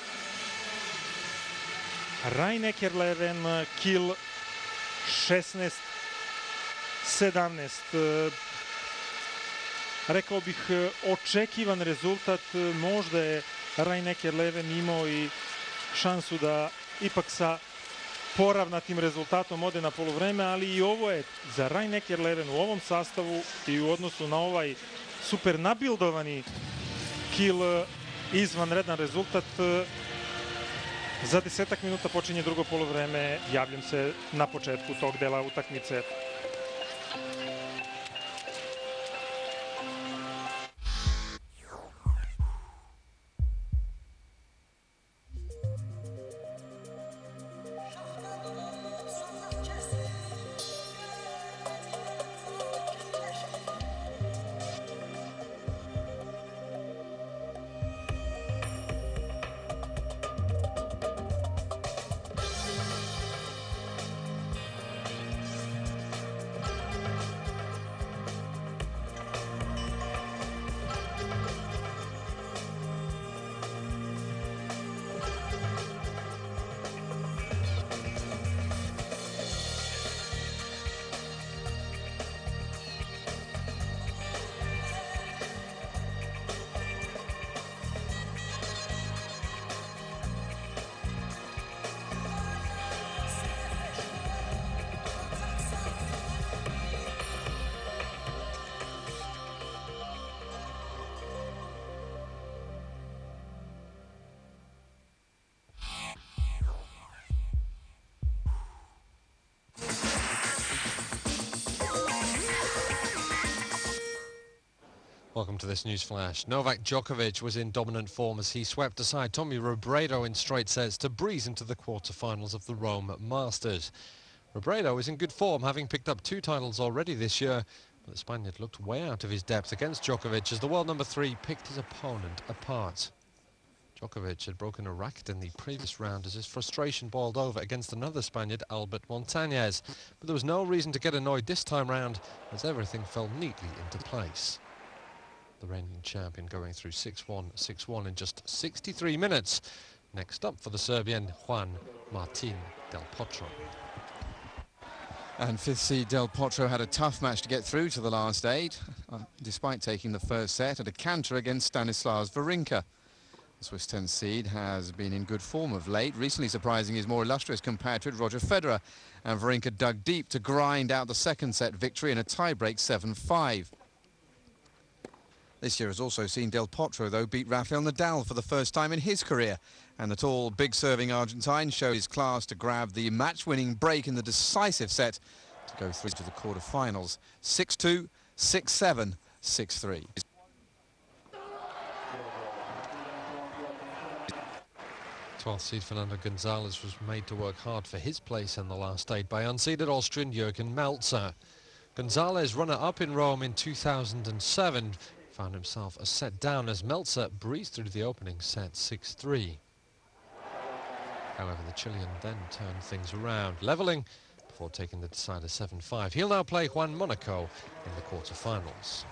S1: Rajneker Leven, kill 16 17 e, rekao bih e, očekivan rezultat e, možda je Rajneker Leven imao i šansu da ipak sa poravnatim rezultatom ode na polovreme, ali i ovo je za Rajneker Leven u ovom sastavu i u odnosu na ovaj super nabildovani kill izvanredan rezultat Za desetak minuta počinje drugo polovreme. Javljam se na početku tog dela utakmice.
S2: To this news flash. Novak Djokovic was in dominant form as he swept aside Tommy Robredo in straight sets to breeze into the quarterfinals of the Rome Masters. Robredo is in good form, having picked up two titles already this year, but the Spaniard looked way out of his depth against Djokovic as the world number three picked his opponent apart. Djokovic had broken a racket in the previous round as his frustration boiled over against another Spaniard, Albert Montañez. But there was no reason to get annoyed this time round as everything fell neatly into place. The reigning champion going through 6-1, 6-1 in just 63 minutes. Next up for the Serbian, Juan Martin Del Potro.
S3: And fifth seed Del Potro had a tough match to get through to the last eight, uh, despite taking the first set at a canter against Stanislas Wawrinka. The Swiss 10 seed has been in good form of late, recently surprising his more illustrious compatriot Roger Federer. And Wawrinka dug deep to grind out the second set victory in a tiebreak 7-5. This year has also seen Del Potro, though, beat Rafael Nadal for the first time in his career. And the tall, big-serving Argentine showed his class to grab the match-winning break in the decisive set to go through to the quarter-finals. 6-2, 6-7, 6-3.
S2: 12th seed Fernando Gonzalez was made to work hard for his place in the last eight by unseeded Austrian Jürgen Melzer. Gonzalez, runner-up in Rome in 2007, found himself a set down as Meltzer breezed through the opening set 6-3. However, the Chilean then turned things around, levelling before taking the decider 7-5. He'll now play Juan Monaco in the quarter-finals.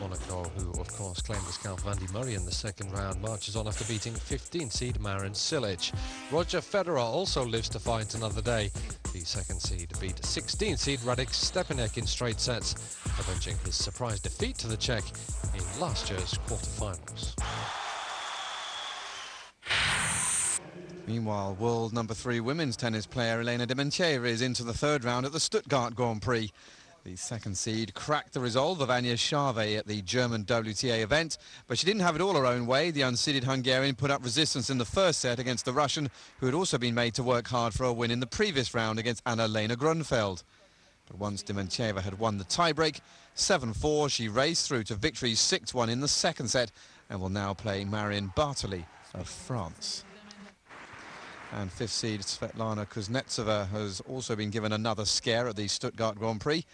S2: Monaco, who of course claimed the scalp of Andy Murray in the second round, marches on after beating 15 seed Marin Cilic. Roger Federer also lives to fight another day. The second seed beat 16 seed Radek Stepanek in straight sets, avenging his surprise defeat to the Czech in last year's quarterfinals.
S3: Meanwhile, world number three women's tennis player Elena Dementieva is into the third round at the Stuttgart Grand Prix. The second seed cracked the resolve of Anya Sharvey at the German WTA event, but she didn't have it all her own way. The unseeded Hungarian put up resistance in the first set against the Russian, who had also been made to work hard for a win in the previous round against Anna-Lena Grunfeld. But once Dementieva had won the tiebreak, 7-4, she raced through to victory 6-1 in the second set and will now play Marion Bartoli of France. And fifth seed Svetlana Kuznetsova has also been given another scare at the Stuttgart Grand Prix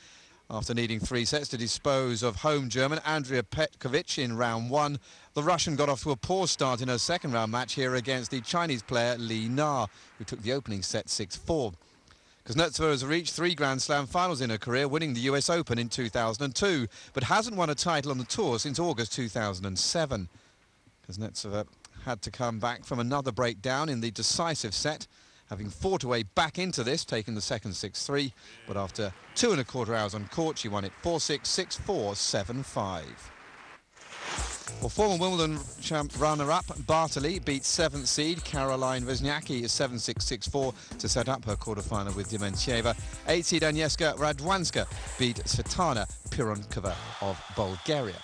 S3: after needing three sets to dispose of home German Andrea Petkovic in round one. The Russian got off to a poor start in her second round match here against the Chinese player Li Na, who took the opening set 6-4. Kuznetsova has reached three Grand Slam finals in her career, winning the US Open in 2002, but hasn't won a title on the tour since August 2007. Kuznetsova had to come back from another breakdown in the decisive set having fought her way back into this, taking the second 6-3. But after two and a quarter hours on court, she won it 4-6, 6-4, 7-5. Well, former Wimbledon champ runner-up Bartoli beat seventh seed Caroline Wozniacki 7-6, 6-4 to set up her quarter-final with Dementieva. Eighth seed Agnieszka Radwanska beat Svetlana Pironkova of Bulgaria.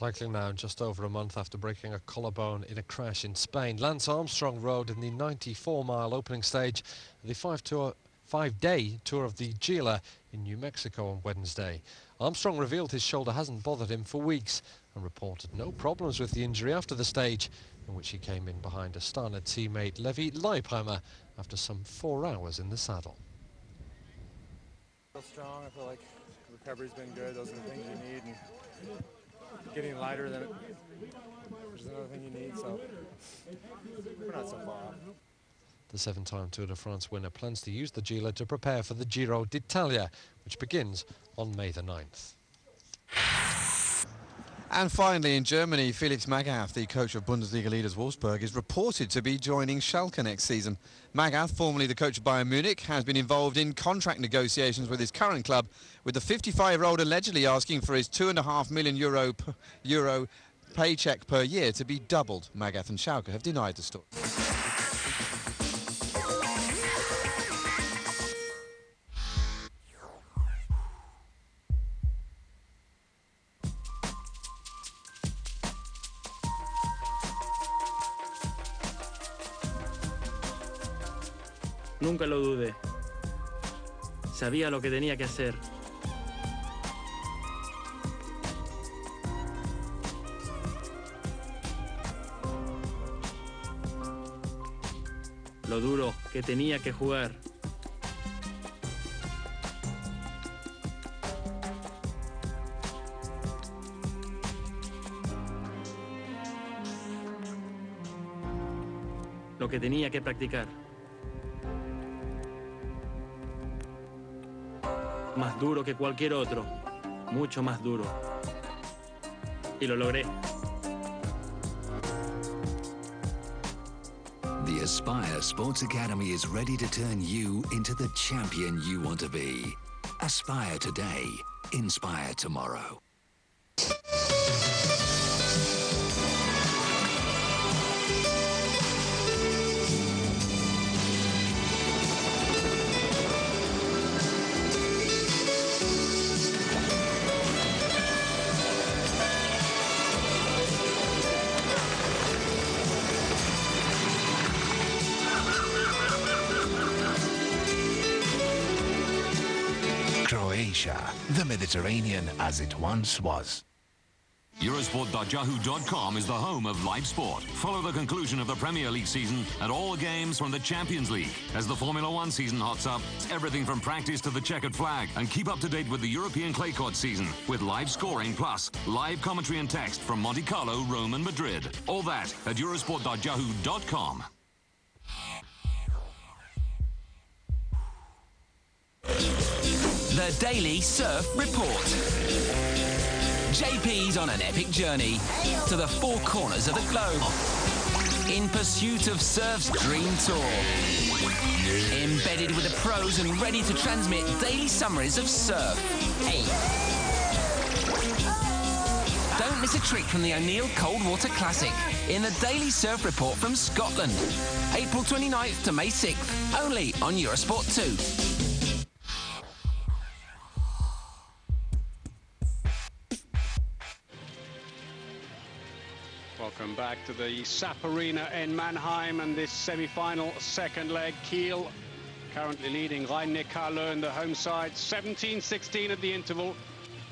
S2: Cycling now just over a month after breaking a collarbone in a crash in Spain. Lance Armstrong rode in the 94-mile opening stage of the five-day tour of the Gila in New Mexico on Wednesday. Armstrong revealed his shoulder hasn't bothered him for weeks and reported no problems with the injury after the stage, in which he came in behind Astana teammate Levi Leipheimer after some four hours in the saddle.
S4: I feel strong. I feel like recovery's been good. Those are the things you need. And getting lighter than it, another thing you need. So we're not so far off.
S2: The seven-time Tour de France winner plans to use the Gila to prepare for the Giro d'Italia, which begins on May the 9th.
S3: And finally, in Germany, Felix Magath, the coach of Bundesliga leaders Wolfsburg, is reported to be joining Schalke next season. Magath, formerly the coach of Bayern Munich, has been involved in contract negotiations with his current club, with the 55-year-old allegedly asking for his two-and-a-half million euro, euro paycheck per year to be doubled. Magath and Schalke have denied the story.
S5: Nunca lo dudé. Sabía lo que tenía que hacer. Lo duro que tenía que jugar. Lo que tenía que practicar. Más duro que cualquier otro. Mucho más duro. Y lo logré.
S6: The Aspire Sports Academy is ready to turn you into the champion you want to be. Aspire today, inspire tomorrow.
S7: Croatia, the Mediterranean as it once was.
S8: Eurosport.yahoo.com is the home of live sport. Follow the conclusion of the Premier League season and all the games from the Champions League. As the Formula One season hots up, everything from practice to the checkered flag. And keep up to date with the European clay court season with live scoring plus live commentary and text from Monte Carlo, Rome, and Madrid. All that at Eurosport.yahoo.com.
S9: The Daily Surf Report. JP's on an epic journey to the four corners of the globe in pursuit of surf's dream tour. Embedded with the pros and ready to transmit daily summaries of surf. Hey. Don't miss a trick from the O'Neill Cold Water Classic in the Daily Surf Report from Scotland. April 29th to May 6th, only on Eurosport 2.
S10: Welcome back to the SAP Arena in Mannheim and this semi-final second leg. Kiel currently leading Rhein-Neckar in the home side. 17-16 at the interval.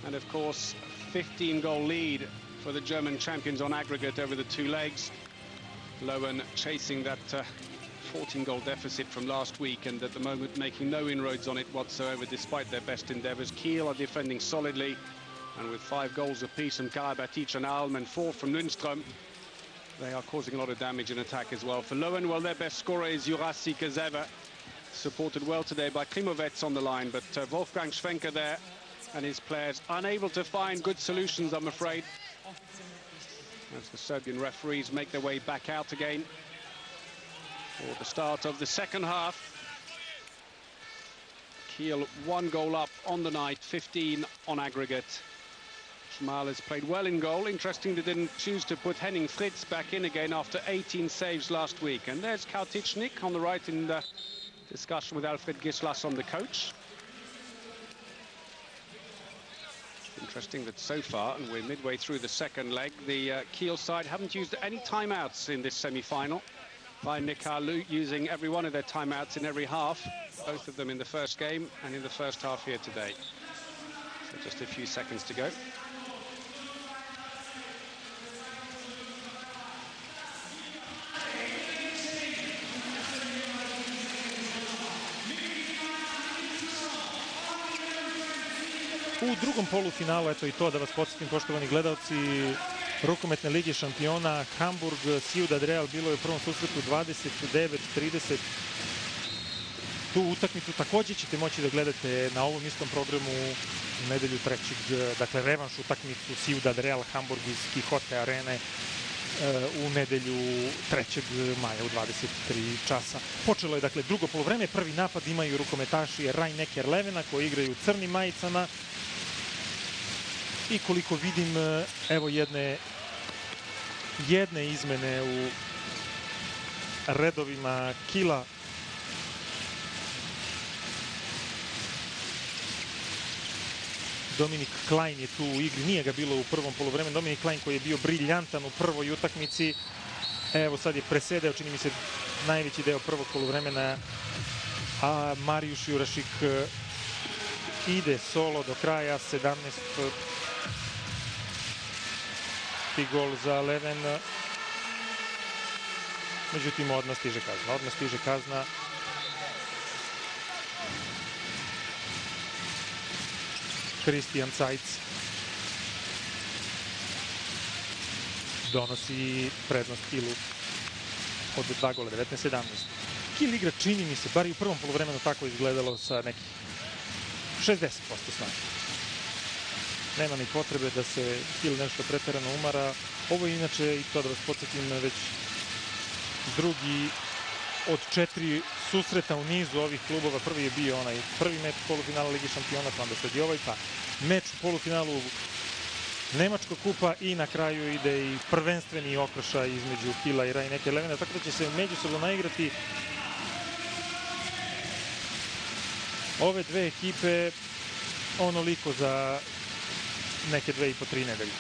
S10: And of course, 15 goal lead for the German champions on aggregate over the two legs. Lowen chasing that uh, 14 goal deficit from last week and at the moment making no inroads on it whatsoever despite their best endeavours. Kiel are defending solidly and with five goals apiece from Karabatic and Alm and four from Lundström, they are causing a lot of damage in attack as well. For Lowen, well, their best scorer is Jurasi Kazever, supported well today by Klimovets on the line, but uh, Wolfgang Schwenker there and his players unable to find good solutions, I'm afraid. As the Serbian referees make their way back out again for the start of the second half. Kiel one goal up on the night, 15 on aggregate. Schmal has played well in goal. Interesting they didn't choose to put Henning Fritz back in again after 18 saves last week. And there's Kautichnik on the right in the discussion with Alfred Gislas on the coach. Interesting that so far, and we're midway through the second leg, the uh, Kiel side haven't used any timeouts in this semi-final. By Nikalu using every one of their timeouts in every half, both of them in the first game and in the first half here today. So just a few seconds to go.
S1: U drugom polufinalu, eto i to da vas podsjetim, poštovani gledalci, rukometne lige šampiona, Hamburg, Ciudad Real bilo je u prvom susretu 29-30. Tu utakmicu takođe ćete moći da gledate na ovom istom programu u nedelju trećeg, dakle revanš utakmicu Ciudad Real Hamburg iz Kihote arene u nedelju 3. maja u 23 časa. Počelo je dakle drugo polovreme, prvi napad imaju rukometaši Rajneker Levena koji igraju crnim majicama, i koliko vidim evo jedne jedne izmene u redovima Kila Dominik Klein je tu u igri, nije ga bilo u prvom polovremenu. Dominik Klein koji je bio briljantan u prvoj utakmici. Evo sad je presedeo, čini mi se, najveći deo prvog polovremena. A Marijuš Jurašik ide solo do kraja, 17 gol za Leven. međutim odmah stiže kazna. Odmah stiže kazna Kristijan Cajc donosi prednost Kilu od dva gola, 19-17. Kil igra čini mi se, bar i u prvom polovremenu tako izgledalo sa nekih 60% snage. Nema ni potrebe da se Kil nešto preterano umara. Ovo je inače, i to da vas podsjetim, već drugi od četiri susreta u nizu ovih klubova. Prvi je bio onaj prvi meč polufinala Ligi šampiona, pa onda sledi ovaj, pa meč u polufinalu Nemačkog kupa i na kraju ide i prvenstveni okršaj između Kila i Rajneke Levena, tako da će se međusobno naigrati ove dve ekipe onoliko za neke dve i po tri nedelje.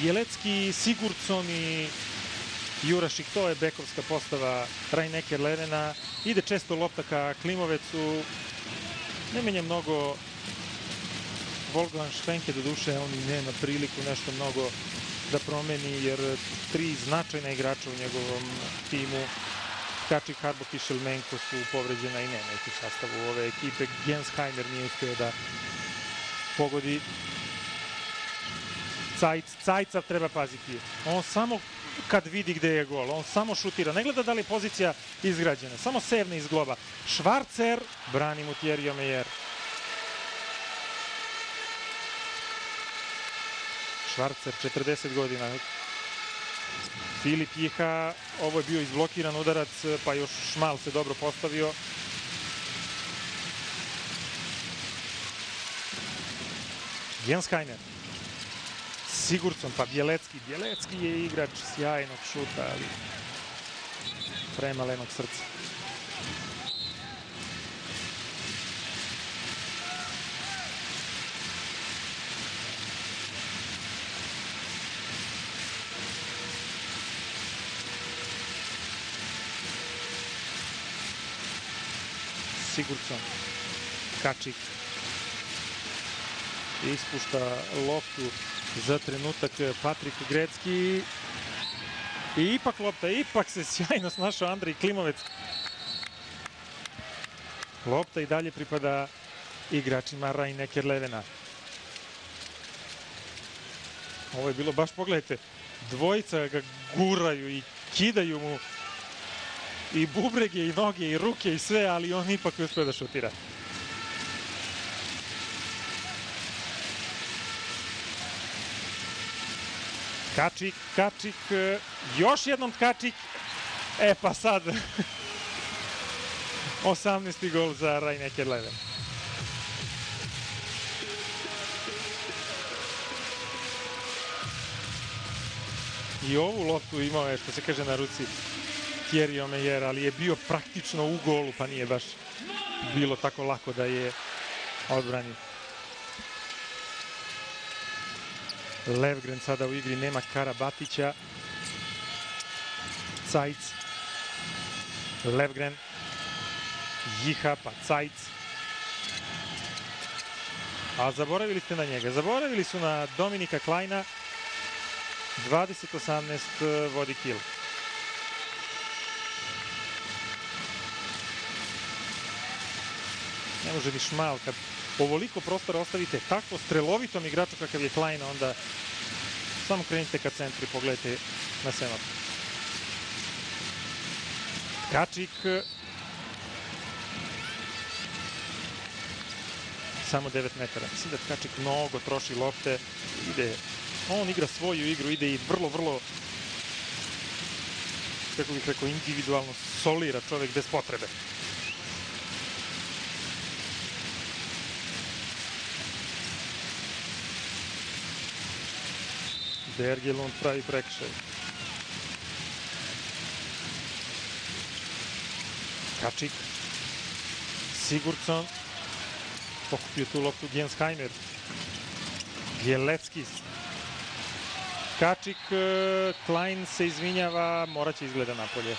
S1: Bjelecki, Sigurdsson i Jurašik, to je bekovska postava Rajneke Levena. Ide često lopta ka Klimovecu. Ne menja mnogo Volgan Švenke, do duše, on i nema priliku nešto mnogo da promeni, jer tri značajna igrača u njegovom timu, Kačik, Harbok i Šelmenko su povređena i nema ih u sastavu ove ekipe. Jens Heimer nije uspio da pogodi Cajc, Cajca treba paziti. On samo kad vidi gde je gol, on samo šutira. Ne gleda da li je pozicija izgrađena, samo sevne iz globa. Švarcer brani mu Thierry Omeyer. Švarcer, 40 godina. Filip Jiha, ovo je bio izblokiran udarac, pa još Šmal se dobro postavio. Jens Heiner. Sigurdsson, pa Bjelecki. Bjelecki je igrač sjajnog šuta, ali premalenog srca. Sigurdsson, Kačik, ispušta loptu za trenutak Patrik Grecki i ipak lopta, ipak se sjajno snašao Andrej Klimovec. Lopta i dalje pripada igračima Rajneker Levena. Ovo je bilo baš, pogledajte, dvojica ga guraju i kidaju mu i bubrege i noge i ruke i sve, ali on ipak uspio da šutira. Tkačik, Tkačik, još jednom Tkačik. E pa sad 18. gol za Rajneke Leven. I ovu loptu imao je, što se kaže na ruci, Thierry Omeyer, ali je bio praktično u golu, pa nije baš bilo tako lako da je odbranio. Levgren sada u igri, nema Karabatića. Cajc. Levgren. Jiha, pa Cajc. A zaboravili ste na njega. Zaboravili su na Dominika Klajna. 20-18 vodi kill. Ne može ni šmal kad ovoliko prostora ostavite tako strelovitom igraču kakav je Klein, onda samo krenite ka centru i pogledajte na semafor. Kačik samo 9 metara. Mislim da Tkačik mnogo troši lopte, ide, on igra svoju igru, ide i vrlo, vrlo kako bih rekao, individualno solira čovek bez potrebe. Bergelund pravi prekšaj. Kačik. Sigurdsson. Pokupio tu loptu Gensheimer. Bjelecki. Kačik, Klein se izvinjava, morat će izgleda napolje.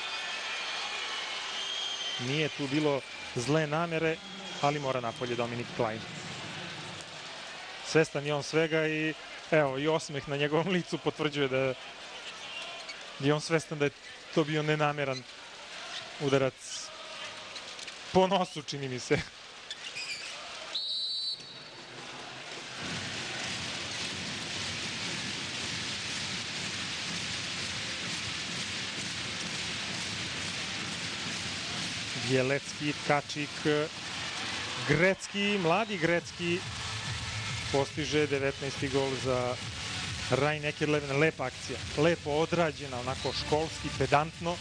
S1: Nije tu bilo zle namere, ali mora napolje Dominik Klein. Svestan je on svega i Evo, i osmeh na njegovom licu potvrđuje da je on svestan da je to bio nenameran udarac po nosu, čini mi se. Bjelecki, Tkačik, Grecki, mladi Grecki postiže 19. gol za Rajn Ekerleven. Lepa akcija, lepo odrađena, onako školski, pedantno.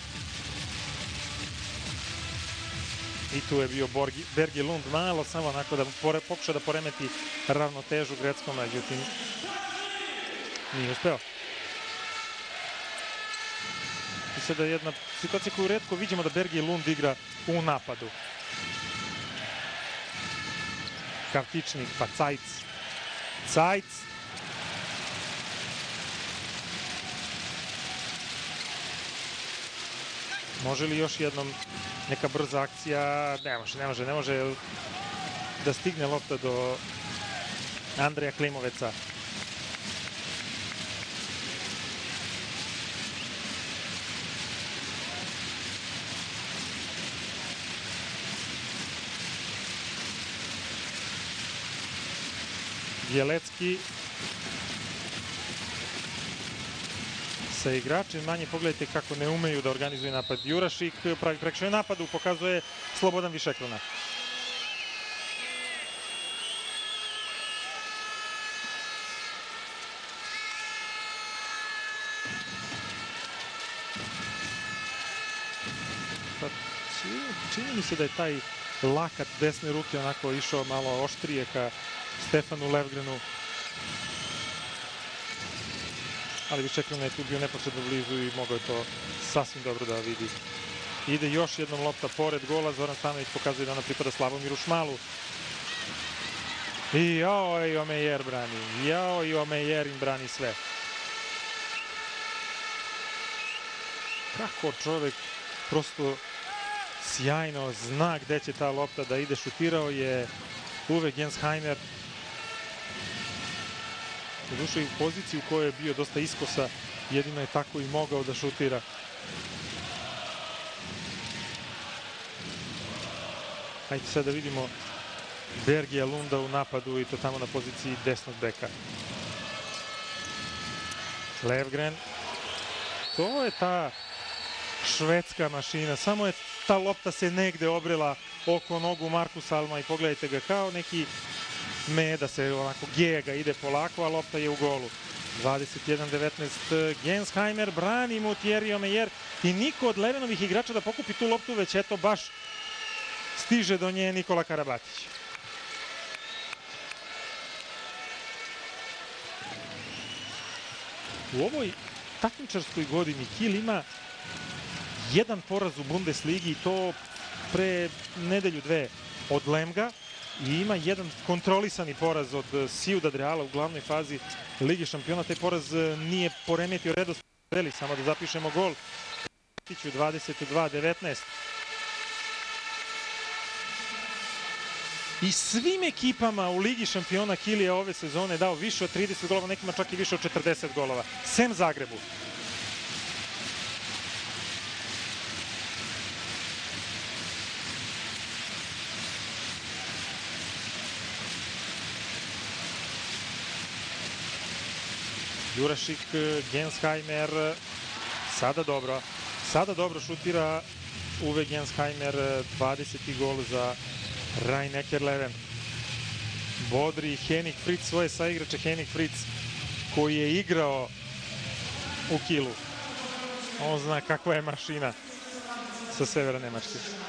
S1: I tu je bio Borgi, Bergi Lund malo samo onako da pore, pokuša da poremeti ravnotežu Greckom, međutim nije uspeo. I sada jedna situacija koju redko vidimo da Bergi Lund igra u napadu. Kartičnik, pa Cajc. Cajc. Može li još jednom neka brza akcija? Ne može, ne može, ne može da stigne lopta do Andreja Klimoveca. Bjelecki sa igračem manje pogledajte kako ne umeju da organizuju napad. Jurašik pravi prekšaj napadu, pokazuje Slobodan Višekrona. Pa, čini mi se da je taj lakat desne ruke onako išao malo oštrije ka Stefanu Levgrenu. Ali Višekran je tu bio neposredno blizu i mogao je to sasvim dobro da vidi. Ide još jednom lopta pored gola, Zoran Stanović pokazuje da ona pripada Slavomiru Šmalu. I jao i Omejer brani, jao i Omejer im brani sve. Kako čovek prosto sjajno zna gde će ta lopta da ide, šutirao je uvek Jens Heiner I u poziciji u kojoj je bio dosta iskosa, jedino je tako i mogao da šutira. Hajde sad da vidimo Bergija Lunda u napadu i to tamo na poziciji desnog beka. Levgren. To je ta švedska mašina. Samo je ta lopta se negde obrela oko nogu Markusa Alma i pogledajte ga kao neki Meda se onako gega, ide polako, a lopta je u golu. 21-19 Gensheimer, brani mu Thierry Omeyer i niko od Levenovih igrača da pokupi tu loptu, već eto baš stiže do nje Nikola Karabatić. U ovoj takmičarskoj godini Kiel ima jedan poraz u Bundesligi i to pre nedelju dve od Lemga, i ima jedan kontrolisani poraz od Ciudad Reala u glavnoj fazi Ligi šampiona. Taj poraz e, nije poremetio redost Veli, samo da zapišemo gol. Tiću 22-19. I svim ekipama u Ligi šampiona Kilija ove sezone dao više od 30 golova, nekima čak i više od 40 golova. Sem Zagrebu. Jurašik, Gensheimer, sada dobro. Sada dobro šutira Uwe Gensheimer, 20. gol za Rhein Eckerleven. Bodri Henik Fritz, svoje saigrače Henik Fritz, koji je igrao u Kilu. On zna kakva je mašina sa severa Nemačke.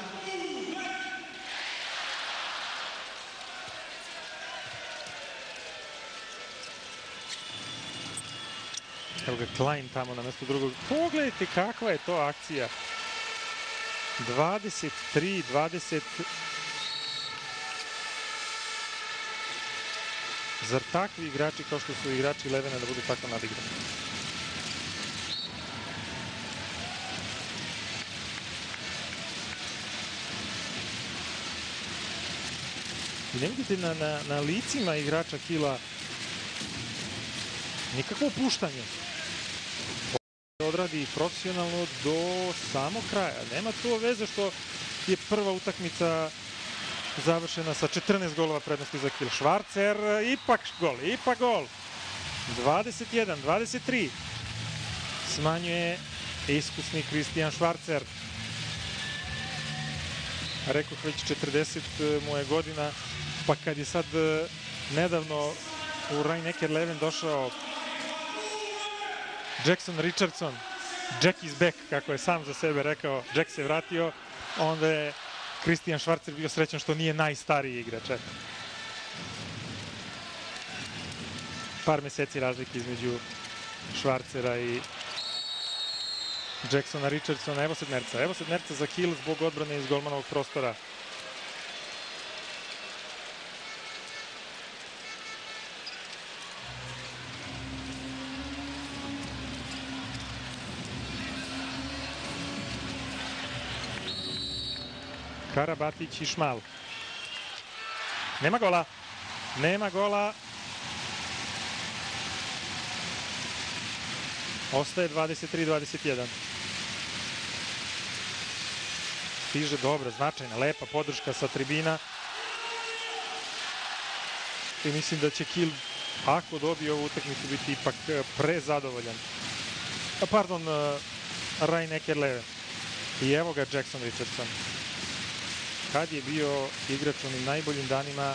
S1: Evo ga Klein tamo na mestu drugog. Pogledajte kakva je to akcija. 23, 20... Zar takvi igrači kao što su igrači Levena da budu tako nadigrani? I ne vidite na, na, na licima igrača Kila nikakvo opuštanje odradi profesionalno do samog kraja. Nema to veze što je prva utakmica završena sa 14 golova prednosti za Kil Švarcer. Ipak gol, ipak gol. 21, 23. Smanjuje iskusni Kristijan Švarcer. Rekao već 40 mu je godina, pa kad je sad e, nedavno u Rhein-Neckar Leven došao Jackson Richardson, Jack is back, kako je sam za sebe rekao, Jack se vratio, onda je Kristijan Švarcer bio srećan što nije najstariji igrač. Par meseci razlike između Švarcera i Jacksona Richardsona. Evo sedmerca. Evo sedmerca za kill zbog odbrane iz golmanovog prostora. Karabatić i Šmal. Nema gola. Nema gola. Ostaje 23-21. Stiže dobro, značajna, lepa podrška sa tribina. I mislim da će Kiel, ako dobije ovu utakmicu, biti ipak eh, prezadovoljan. Pardon, Rhein-Neckar Leven. I evo ga Jackson Richardson. Kad je bio igrač u onim najboljim danima,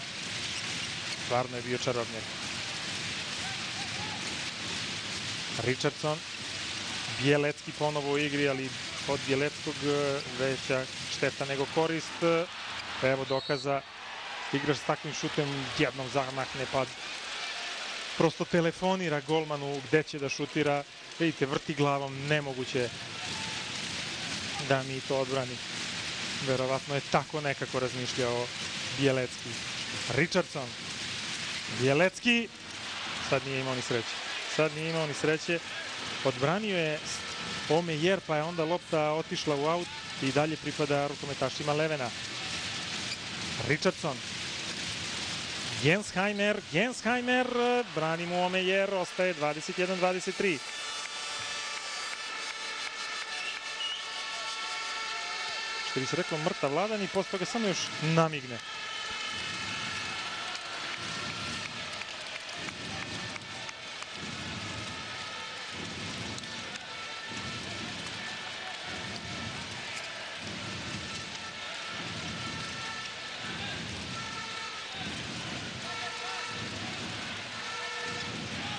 S1: stvarno je bio čarobnjak. Richardson, Bjelecki ponovo u igri, ali od Bjeleckog e, veća šteta nego korist. Evo dokaza, igrač s takvim šutem jednom zamahne pa prosto telefonira golmanu gde će da šutira. Vidite, vrti glavom, nemoguće da mi to odbrani. Verovatno je tako nekako razmišljao Bjelecki. Richardson, Bjelecki, sad nije imao ni sreće. Sad nije imao ni sreće. Odbranio je Omejer, pa je onda lopta otišla u aut i dalje pripada rukometašima Levena. Richardson. Gensheimer, Gensheimer, brani mu Omejer, ostaje 21-23. Što bi se reklo mrtav vladan i posle toga samo još namigne.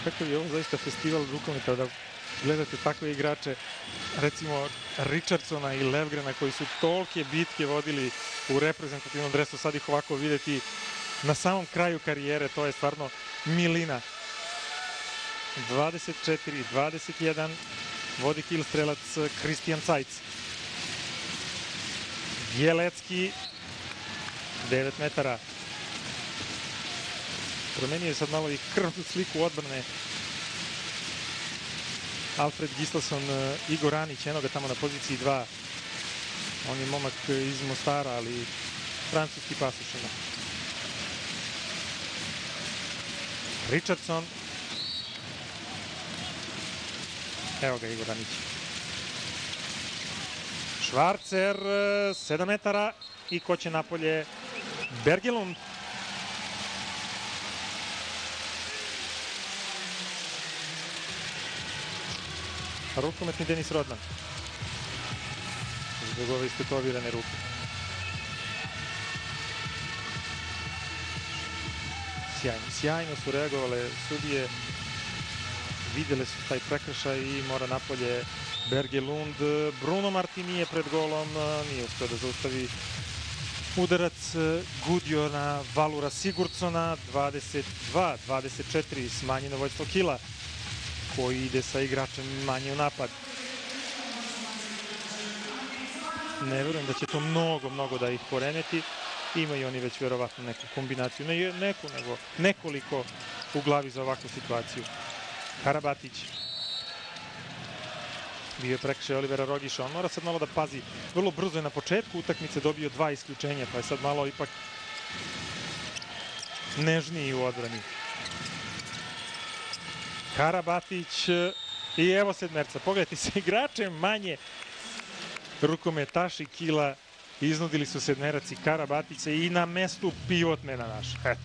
S1: kakav je ovo zaista festival rukometa da gledate takve igrače, recimo Richardsona i Levgrena koji su tolke bitke vodili u reprezentativnom dresu, sad ih ovako videti na samom kraju karijere, to je stvarno milina. 24, 21, vodi kill strelac Kristijan Cajc. Bjelecki, 9 metara, promenio je sad malo i krvnu sliku odbrane. Alfred Gislason, e, Igor Anić, eno ga tamo na poziciji 2. On je momak iz Mostara, ali francuski pasoš ima. Richardson. Evo ga Igor Anić. Švarcer, 7 metara i ko će napolje Bergelund. Rukometni Denis Rodman. Zbog ove istetovirane ruke. Sjajno, sjajno su reagovale sudije. Videle su taj prekršaj i mora napolje Berge Lund. Bruno Martini je pred golom, nije uspio da zaustavi udarac Gudio na Valura Sigurdsona, 22-24, smanjeno vojstvo kila koji ide sa igračem manje u napad. Ne verujem da će to mnogo, mnogo da ih poremeti. Imaju oni već verovatno neku kombinaciju, ne neku, nego nekoliko u glavi za ovakvu situaciju. Karabatić. Bio je prekršaj Olivera Rogiša. On mora sad malo da pazi. Vrlo brzo je na početku utakmice dobio dva isključenja, pa je sad malo ipak nežniji u odbrani. Karabatić I evo sedmerca. Pogledajte se, igrače manje rukometaši kila iznudili su sedmerac i Karabatića i na mestu pivotmena naš. Eto.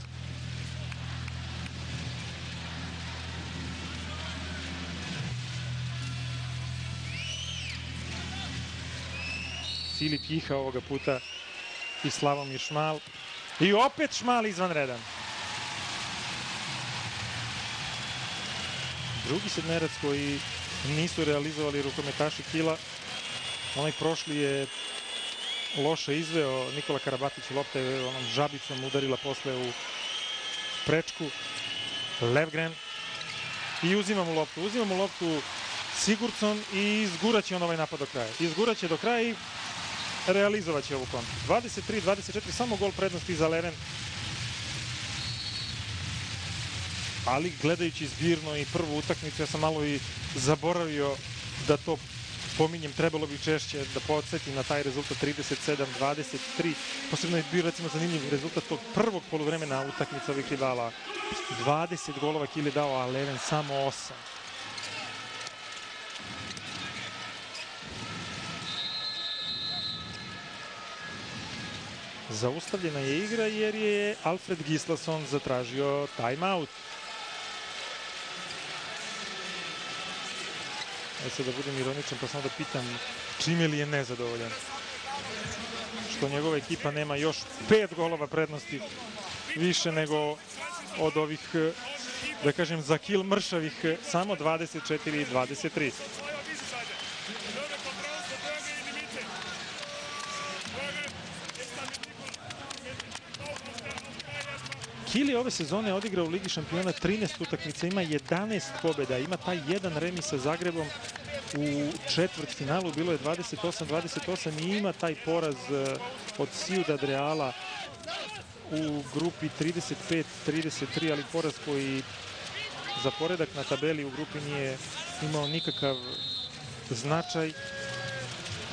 S1: Filip Jiha ovoga puta i Slavomir Šmal. I opet Šmal izvanredan. Drugi sedmerac koji nisu realizovali rukometaši Kila. Onaj prošli je loše izveo Nikola Karabatić lopta je onom žabicom udarila posle u prečku. Levgren. I uzima mu loptu uzima mu loptu Sigurdsson i izguraće on ovaj napad do kraja. Izguraće do kraja i realizovaće ovu kontru 23-24 samo gol prednosti za Leren ali gledajući zbirno i prvu utakmicu ja sam malo i zaboravio da to pominjem, trebalo bi češće da podsjetim na taj rezultat 37-23. Posebno je bio recimo zanimljiv rezultat tog prvog polovremena utakmica ovih rivala. 20 golova Kili dao, a Leven samo 8. Zaustavljena je igra jer je Alfred Gislason zatražio timeout. E sad da budem ironičan pa samo da pitam čime li je nezadovoljan. Što njegova ekipa nema još pet golova prednosti više nego od ovih, da kažem, za kil mršavih samo 24 i 23. Kili ove sezone odigrao u Ligi šampiona 13 utakmica, ima 11 pobjeda, ima taj jedan remi sa Zagrebom u četvrt finalu, bilo je 28-28 i ima taj poraz eh, od Ciudad Reala u grupi 35-33, ali poraz koji za poredak na tabeli u grupi nije imao nikakav značaj.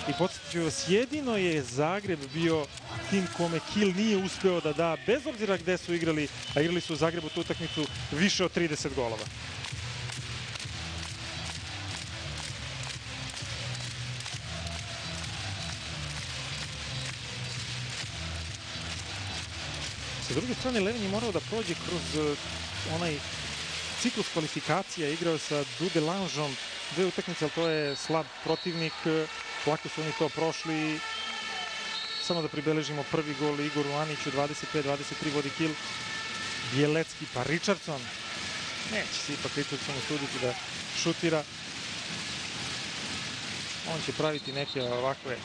S1: I podsjetit vas, jedino je Zagreb bio tim kome Kiel nije uspeo da da, bez obzira gde su igrali, a igrali su u Zagrebu tu utakmicu više od 30 golova. Sa druge strane, Levin je morao da prođe kroz uh, onaj ciklus kvalifikacija, igrao sa Dude Langeom dve utakmice, ali to je slab protivnik. Lako su oni to prošli. Samo da pribeležimo prvi gol Igoru Aniću, 25-23 vodi kill. Bjelecki pa Richardson. Neće se ipak Richardson usuditi da šutira. On će praviti neke ovakve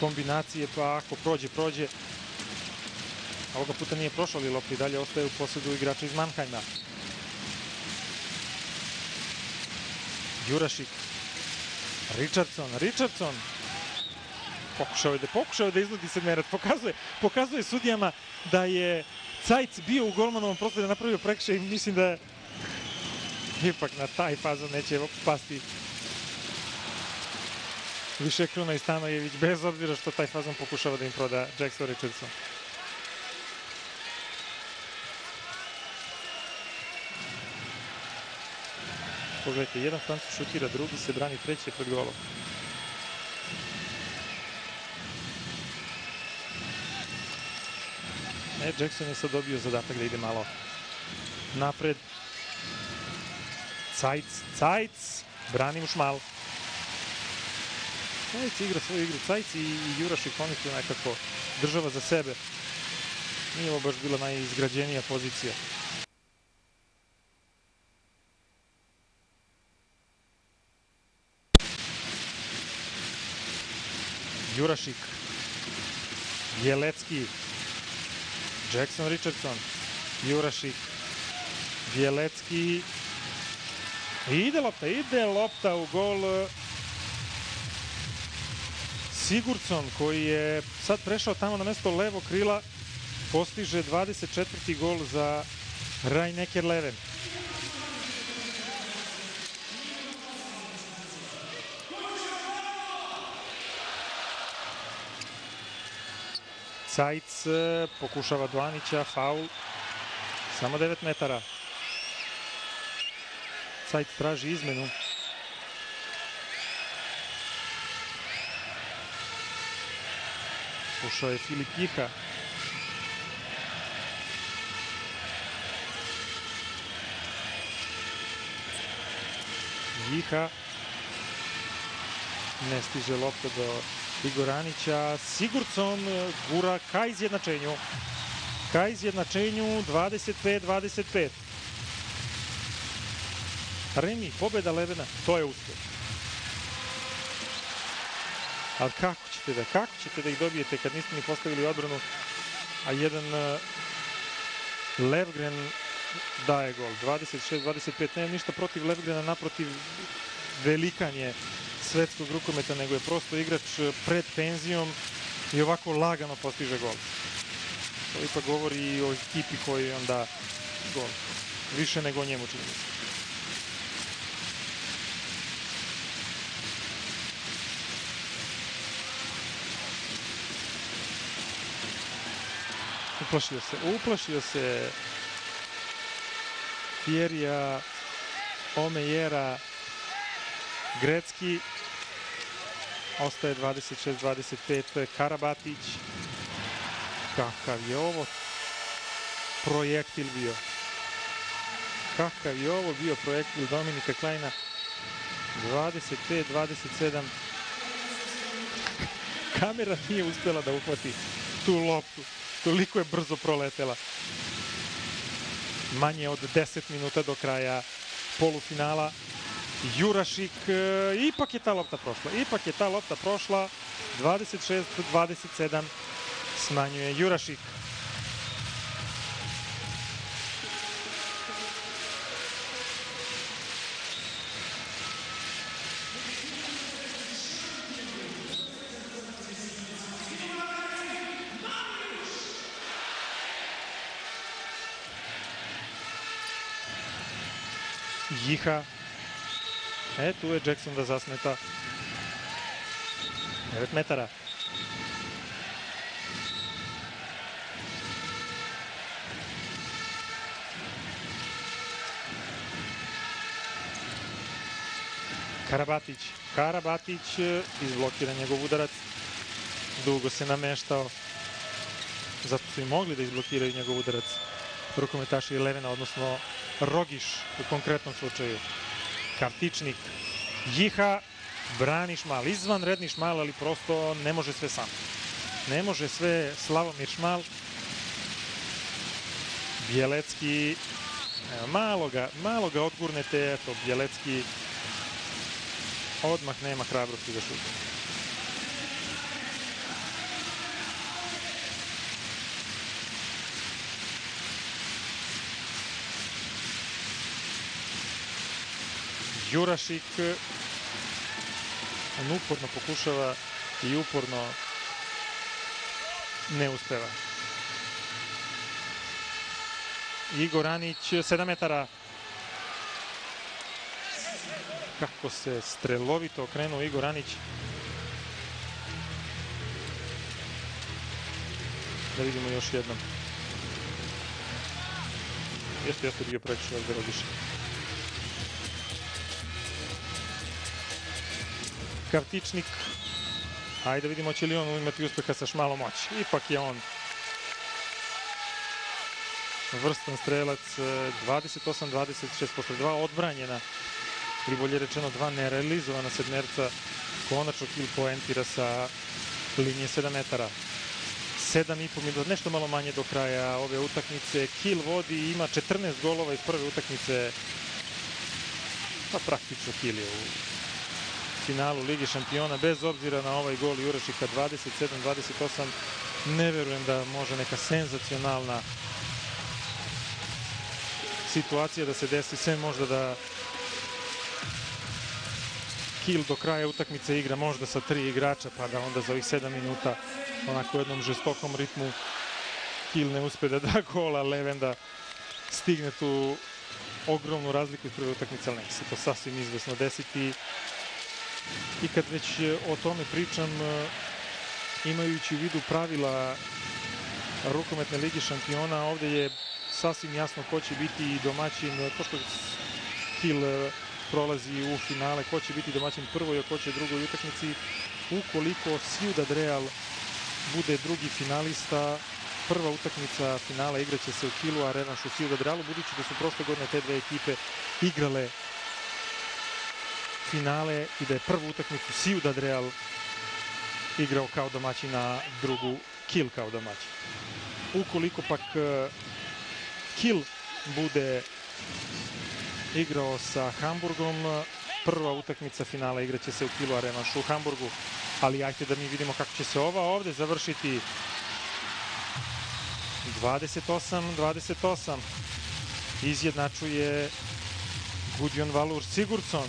S1: kombinacije, pa ako prođe, prođe. Ovoga puta nije prošao li lopta i dalje ostaje u posledu igrača iz Mannheima. Jurašik. Richardson, Richardson. Pokušao je da pokušao da iznudi sedmerac. Pokazuje, pokazuje sudijama da je Cajc bio u golmanovom prostoru da napravio prekšaj i mislim da ipak na taj fazon neće pasti više Kruna i Stanojević, bez obzira što taj fazon pokušava da im proda Jackson Richardson. Pogledajte, jedan Francus šutira, drugi se brani, treći je pred golom. E, Jackson je sad dobio zadatak da ide malo napred. Cajc, Cajc, brani mu šmal. Cajc igra svoju igru. Cajc i Jurašik, oni su nekako država za sebe. Nije ovo baš bila najizgrađenija pozicija. Jurašik, Bjelecki, Jackson Richardson, Jurašik, Bjelecki, ide lopta, ide lopta u gol Sigurdsson koji je sad prešao tamo na mesto levo krila, postiže 24. gol za Rajneker Leven. Cajc e, pokušava Duanića, faul, samo 9 metara. Cajc traži izmenu. Ušao je Filip Jiha. Jiha ne stiže lopte do Igoranića. Sigurdsson gura ka izjednačenju. Ka izjednačenju 25-25. Remi, pobeda Levena, to je uspeh. Ali kako ćete da, kako ćete da ih dobijete kad niste ni postavili odbranu, a jedan uh, Levgren daje gol. 26-25, nemam ništa protiv Levgrena, naprotiv velikan je svetskog rukometa, nego je prosto igrač pred penzijom i ovako lagano postiže gol. To ipak govori i o ekipi koji onda gol. Više nego o njemu čini se. Uplašio se, uplašio se Fierija, Omejera, Grecki, ostaje 26-25, Karabatić, kakav je ovo projektil bio. Kakav je ovo bio projektil Dominika Klajna, 25-27, kamera nije uspjela da uhvati tu loptu. Toliko je brzo proletela. Manje od 10 minuta do kraja polufinala. Jurašik, e, ipak je ta lopta prošla. Ipak je ta lopta prošla. 26-27 smanjuje Jurašik. Jiha. E, tu je Jackson da zasmeta. 9 metara. Karabatić. Karabatić izblokira njegov udarac. Dugo se nameštao. Zato su i mogli da izblokiraju njegov udarac rukometaši Levena, odnosno Rogiš u konkretnom slučaju. Kartičnik, Jiha, brani Šmal. Izvanredni Šmal, ali prosto ne može sve sam. Ne može sve Slavomir Šmal. Bjelecki, malo ga, malo ga odgurnete, eto, Bjelecki odmah nema hrabrosti da šutne. Jurašik on uporno pokušava i uporno ne uspeva. Igor Anić, 7 metara. Kako se strelovito okrenuo Igor Anić. Da vidimo još jednom. Jeste, jeste bio prekršaj od Veroviša. Kartičnik. Ajde vidimo će li on imati uspeha sa šmalom moći. Ipak je on vrstan strelac 28-26 posle dva odbranjena ili bolje rečeno dva nerealizovana sedmerca konačno kill poentira sa linije 7 metara 7,5 minuta, nešto malo manje do kraja ove utakmice. Kill vodi ima 14 golova iz prve utakmice. Pa praktično Kill je u finalu Ligi šampiona, bez obzira na ovaj gol Jurašika 27-28. Ne verujem da može neka senzacionalna situacija da se desi, sve možda da Kiel do kraja utakmice igra možda sa tri igrača, pa da onda za ovih 7 minuta onako u jednom žestokom ritmu Kiel ne uspe da da gola, Levenda stigne tu ogromnu razliku iz prve utakmice, ali neće se to sasvim izvesno desiti. I kad već o tome pričam, imajući u vidu pravila rukometne ligi šampiona, ovde je sasvim jasno ko će biti domaćin, pošto Kiel prolazi u finale, ko će biti domaćin prvoj, a ko će drugoj utakmici, ukoliko Ciudad Real bude drugi finalista. Prva utakmica finala igraće se u Kilu, a revanš u Ciudad Realu, budući da su prošle godine te dve ekipe igrale finale i da je prvu utakmicu Ciudad Real igrao kao domaćin, na drugu Kil kao domaćin. Ukoliko pak uh, Kil bude igrao sa Hamburgom, prva utakmica finala igraće se u Kilu, a revanš u Hamburgu. Ali ajte da mi vidimo kako će se ova ovde završiti. 28-28 izjednačuje Gudjon Valur Sigurdsson.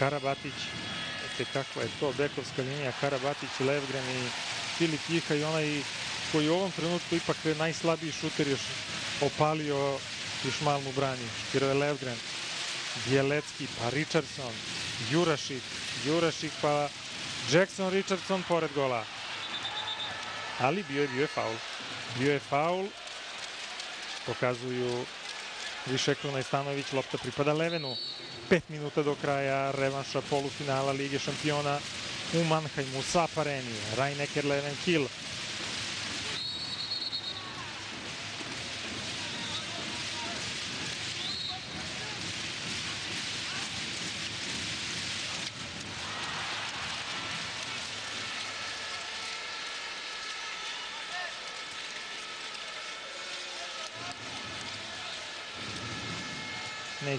S1: Karabatić, znate kakva je to bekovska linija, Karabatić, Levgren i Filip Jiha i onaj koji u ovom trenutku ipak najslabiji šuter još opalio i šmal mu brani. Škiro je Levgren, Bjelecki, pa Richardson, Jurašik, Jurašik, pa Jackson Richardson pored gola. Ali bio je, bio je faul. Bio je faul. Pokazuju Višekrona i Stanović, lopta pripada Levenu. 5 minuta do kraja revanša polufinala Lige šampiona u Mannheimu sa Pareni. Rajneker Leven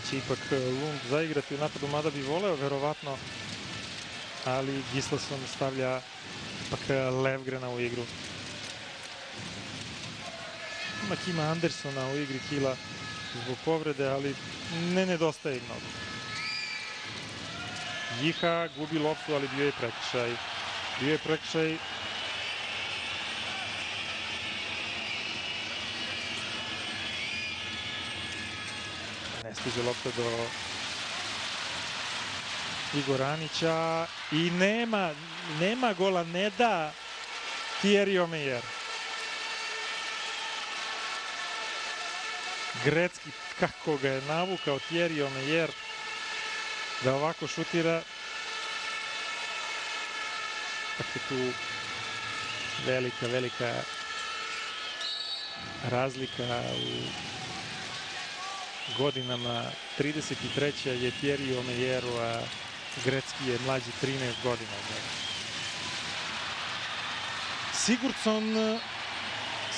S1: Neće ipak e, Lund zaigrati u napadu, mada bi voleo verovatno, ali Gislason stavlja ipak e, Levgrena u igru. Imak ima Andersona u igri Kila zbog povrede, ali ne nedostaje mnogo. Jiha gubi loptu, ali bio je prekršaj. Bio je prekršaj stiže lopta do Igoranića i nema, nema gola, ne da Thierry Omeyer. Grecki, kako ga je navukao Thierry Omeyer da ovako šutira. Dakle, tu velika, velika razlika u godinama. 33. je Thierry Omejeru, a Grecki je mlađi 13 godina od njega. Sigurdsson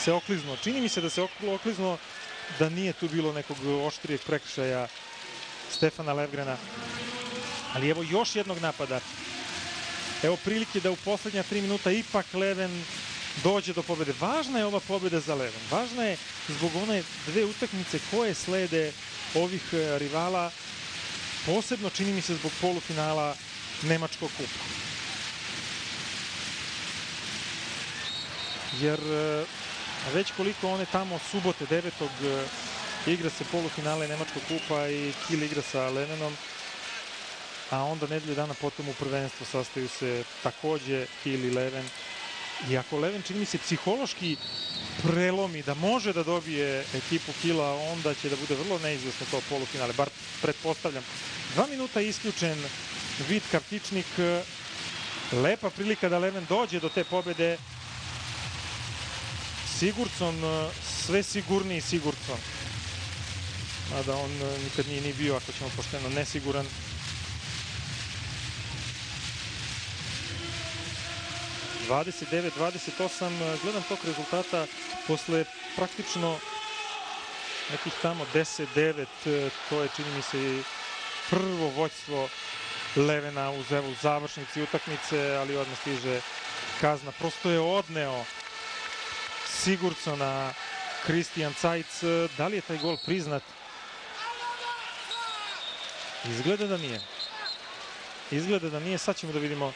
S1: se okliznuo. Čini mi se da se okliznuo da nije tu bilo nekog oštrijeg prekršaja Stefana Levgrena. Ali evo još jednog napada. Evo prilike da u poslednja tri minuta ipak Leven dođe do pobede. Važna je ova pobeda za Leven. Važna je zbog one dve utakmice koje slede ovih e, rivala, posebno čini mi se zbog polufinala Nemačkog kupa. Jer e, već koliko one tamo subote 9. E, igra se polufinale Nemačkog kupa i Kiel igra sa Levenom, a onda nedelje dana potom u prvenstvu sastaju se takođe Kiel i Leven I ako Leven čini mi se psihološki prelomi da može da dobije ekipu Kila, onda će da bude vrlo neizvesno to polufinale, bar pretpostavljam. Dva minuta isključen Vid Kartičnik, lepa prilika da Leven dođe do te pobede. Sigurcon, sve sigurniji Sigurcon. Mada on nikad nije ni bio, ako ćemo pošteno, nesiguran 29-28, gledam tog rezultata posle praktično nekih tamo 10-9, to je čini mi se prvo voćstvo Levena u evo, završnici utakmice, ali odmah stiže kazna. Prosto je odneo Sigurcona Kristijan Cajc. Da li je taj gol priznat? Izgleda da nije. Izgleda da nije. Sad ćemo da vidimo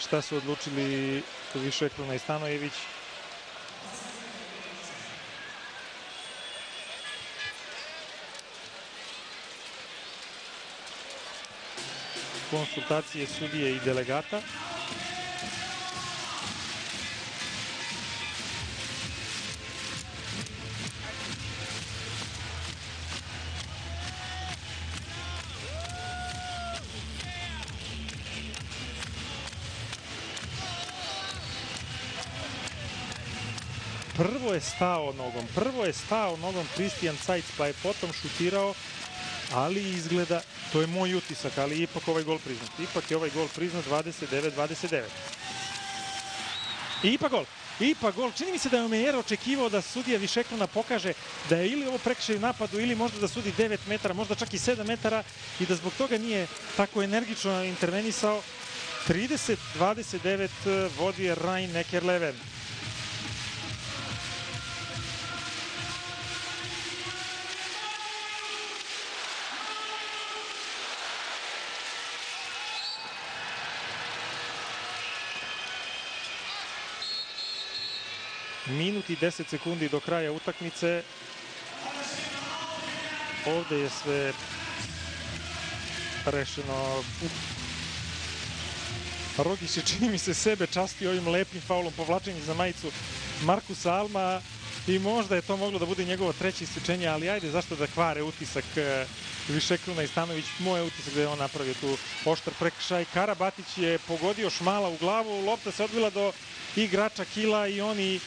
S1: šta su odlučili više Kluna i Stanojević. konsultacije sudije i delegata. Je stao nogom, prvo je stao nogom Kristijan Cajc, pa je potom šutirao, ali izgleda, to je moj utisak, ali ipak ovaj gol priznat. Ipak je ovaj gol priznat 29-29. I ipak gol. Ipak gol. Čini mi se da je Omejer očekivao da sudija Višeklona pokaže da je ili ovo prekršaj u napadu ili možda da sudi 9 metara, možda čak i 7 metara i da zbog toga nije tako energično intervenisao. 30-29 vodi Rhein Neckerleven. Minut i 10 sekundi do kraja utakmice. Ovde je sve rešeno. Rogić je čini mi se sebe časti ovim lepim faulom povlačenjem za majicu Markusa Alma i možda je to moglo da bude njegovo treće isključenje, ali ajde, zašto da kvare utisak Višekruna i Stanović. Moj utisak da je on napravio tu oštar prekršaj. Karabatić je pogodio šmala u glavu, lopta se odbila do igrača Kila i oni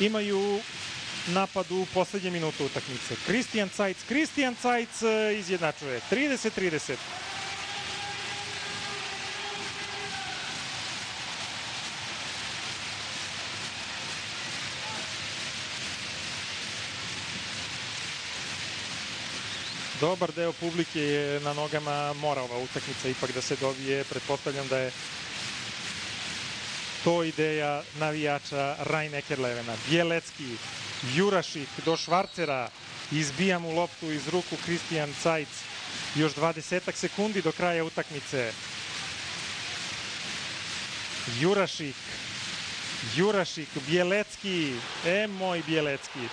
S1: imaju napad u poslednje minutu utakmice. Kristijan Cajc, Kristijan Cajc izjednačuje. 30-30. Dobar deo publike je na nogama mora ova utakmica ipak da se dobije. Pretpostavljam da je to ideja navijača Rajn Ekerlevena. Bjelecki, Jurašik do Švarcera, izbija mu loptu iz ruku Kristijan Cajc. Još 20 sekundi do kraja utakmice. Jurašik, Jurašik, Bjelecki, e moj Bjelecki.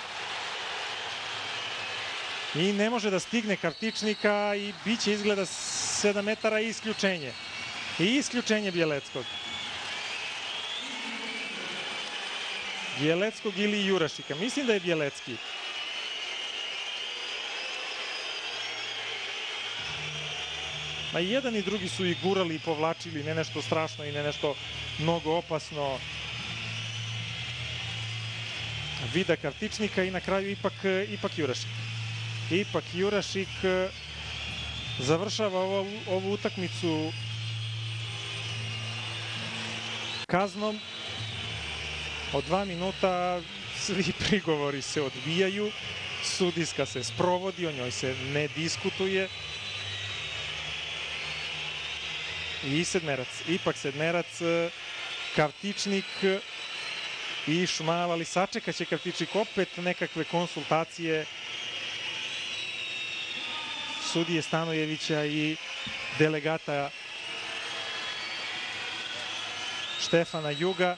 S1: I ne može da stigne kartičnika i bit će izgleda 7 metara i isključenje. I isključenje Bjeleckog. Bjeleckog ili Jurašika. Mislim da je Bjelecki. Ma i jedan i drugi su i gurali i povlačili, ne nešto strašno i ne nešto mnogo opasno. Vida kartičnika i na kraju ipak, ipak Jurašik. Ipak Jurašik završava ovu, ovu utakmicu kaznom od dva minuta svi prigovori se odbijaju, sudijska se sprovodi, o njoj se ne diskutuje. I sedmerac, ipak sedmerac, Kavtičnik i Šmal, ali sačekaće Kavtičnik opet nekakve konsultacije sudije Stanojevića i delegata Štefana Juga.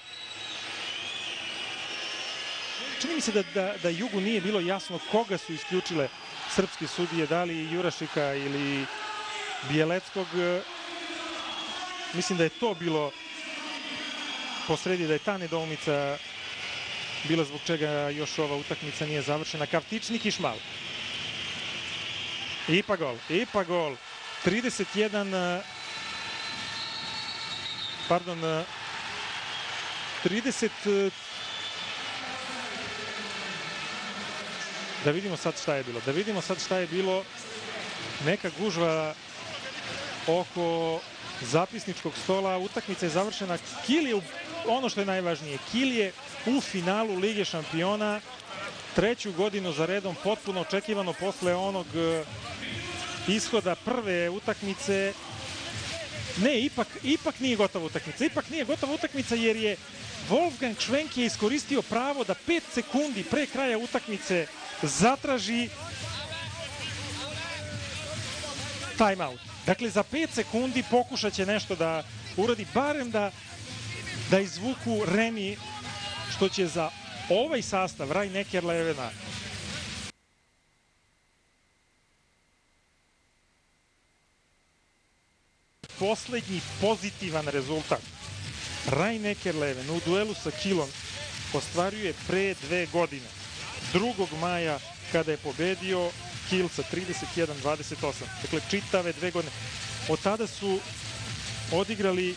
S1: Čini mi se da, da, da Jugu nije bilo jasno koga su isključile srpske sudije, da li Jurašika ili Bijeleckog. Mislim da je to bilo posredi, da je ta nedoumica bila zbog čega još ova utakmica nije završena. Kavtičnik i Šmal. Ipa gol, ipa gol. 31 pardon 30 Da vidimo sad šta je bilo. Da vidimo sad šta je bilo. Neka gužva oko zapisničkog stola. Utakmica je završena. Kil je, ono što je najvažnije, Kil je u finalu Lige šampiona treću godinu za redom potpuno očekivano posle onog ishoda prve utakmice. Ne, ipak, ipak nije gotova utakmica. Ipak nije gotova utakmica jer je Wolfgang Schwenk je iskoristio pravo da 5 sekundi pre kraja utakmice zatraži timeout. Dakle, za 5 sekundi pokušat će nešto da uradi, barem da, da izvuku Remi, što će za ovaj sastav Raj Nekerlevena poslednji pozitivan rezultat Rajneker Leven u duelu sa Kilom ostvaruje pre dve godine. 2. maja kada je pobedio Kil sa 31-28. Dakle, čitave dve godine. Od tada su odigrali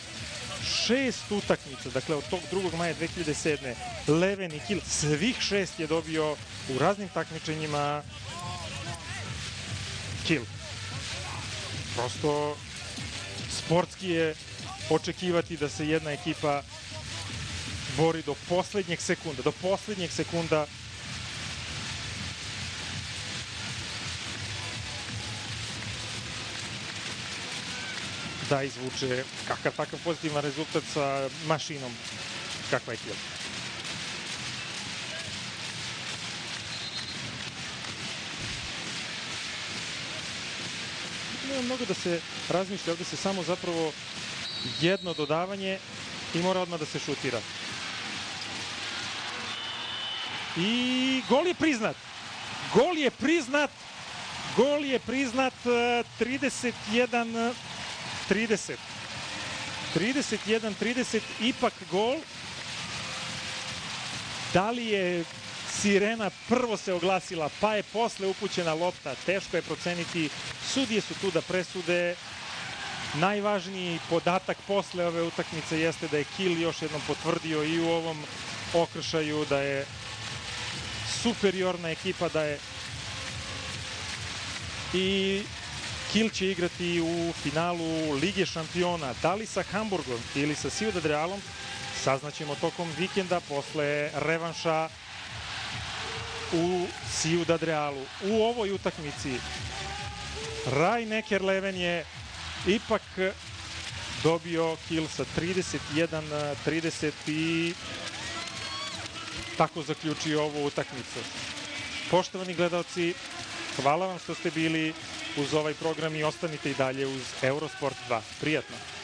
S1: šest utakmica, dakle od tog 2. maja 2007. Leven i Kil, svih šest je dobio u raznim takmičenjima Kil. Prosto sportski je očekivati da se jedna ekipa bori do poslednjeg sekunda, do poslednjeg sekunda da izvuče kakav takav pozitivan rezultat sa mašinom kakva je Kiel. Nema mnogo da se razmišlja, ovde se samo zapravo jedno dodavanje i mora odmah da se šutira. I gol je priznat. Gol je priznat. Gol je priznat 31 30. 31-30, ipak gol. Da li je Sirena prvo se oglasila, pa je posle upućena lopta. Teško je proceniti. Sudije su tu da presude. Najvažniji podatak posle ove utakmice jeste da je Kiel još jednom potvrdio i u ovom okršaju da je superiorna ekipa, da je i Kiel će igrati u finalu Lige šampiona, da li sa Hamburgom ili sa Ciudad Realom, saznaćemo tokom vikenda posle revanša u Ciudad Realu. U ovoj utakmici Raj Nekerleven je ipak dobio kill sa 31-30 i tako zaključio ovu utakmicu. Poštovani gledalci, hvala vam što ste bili uz ovaj program i ostanite i dalje uz Eurosport 2. Prijatno!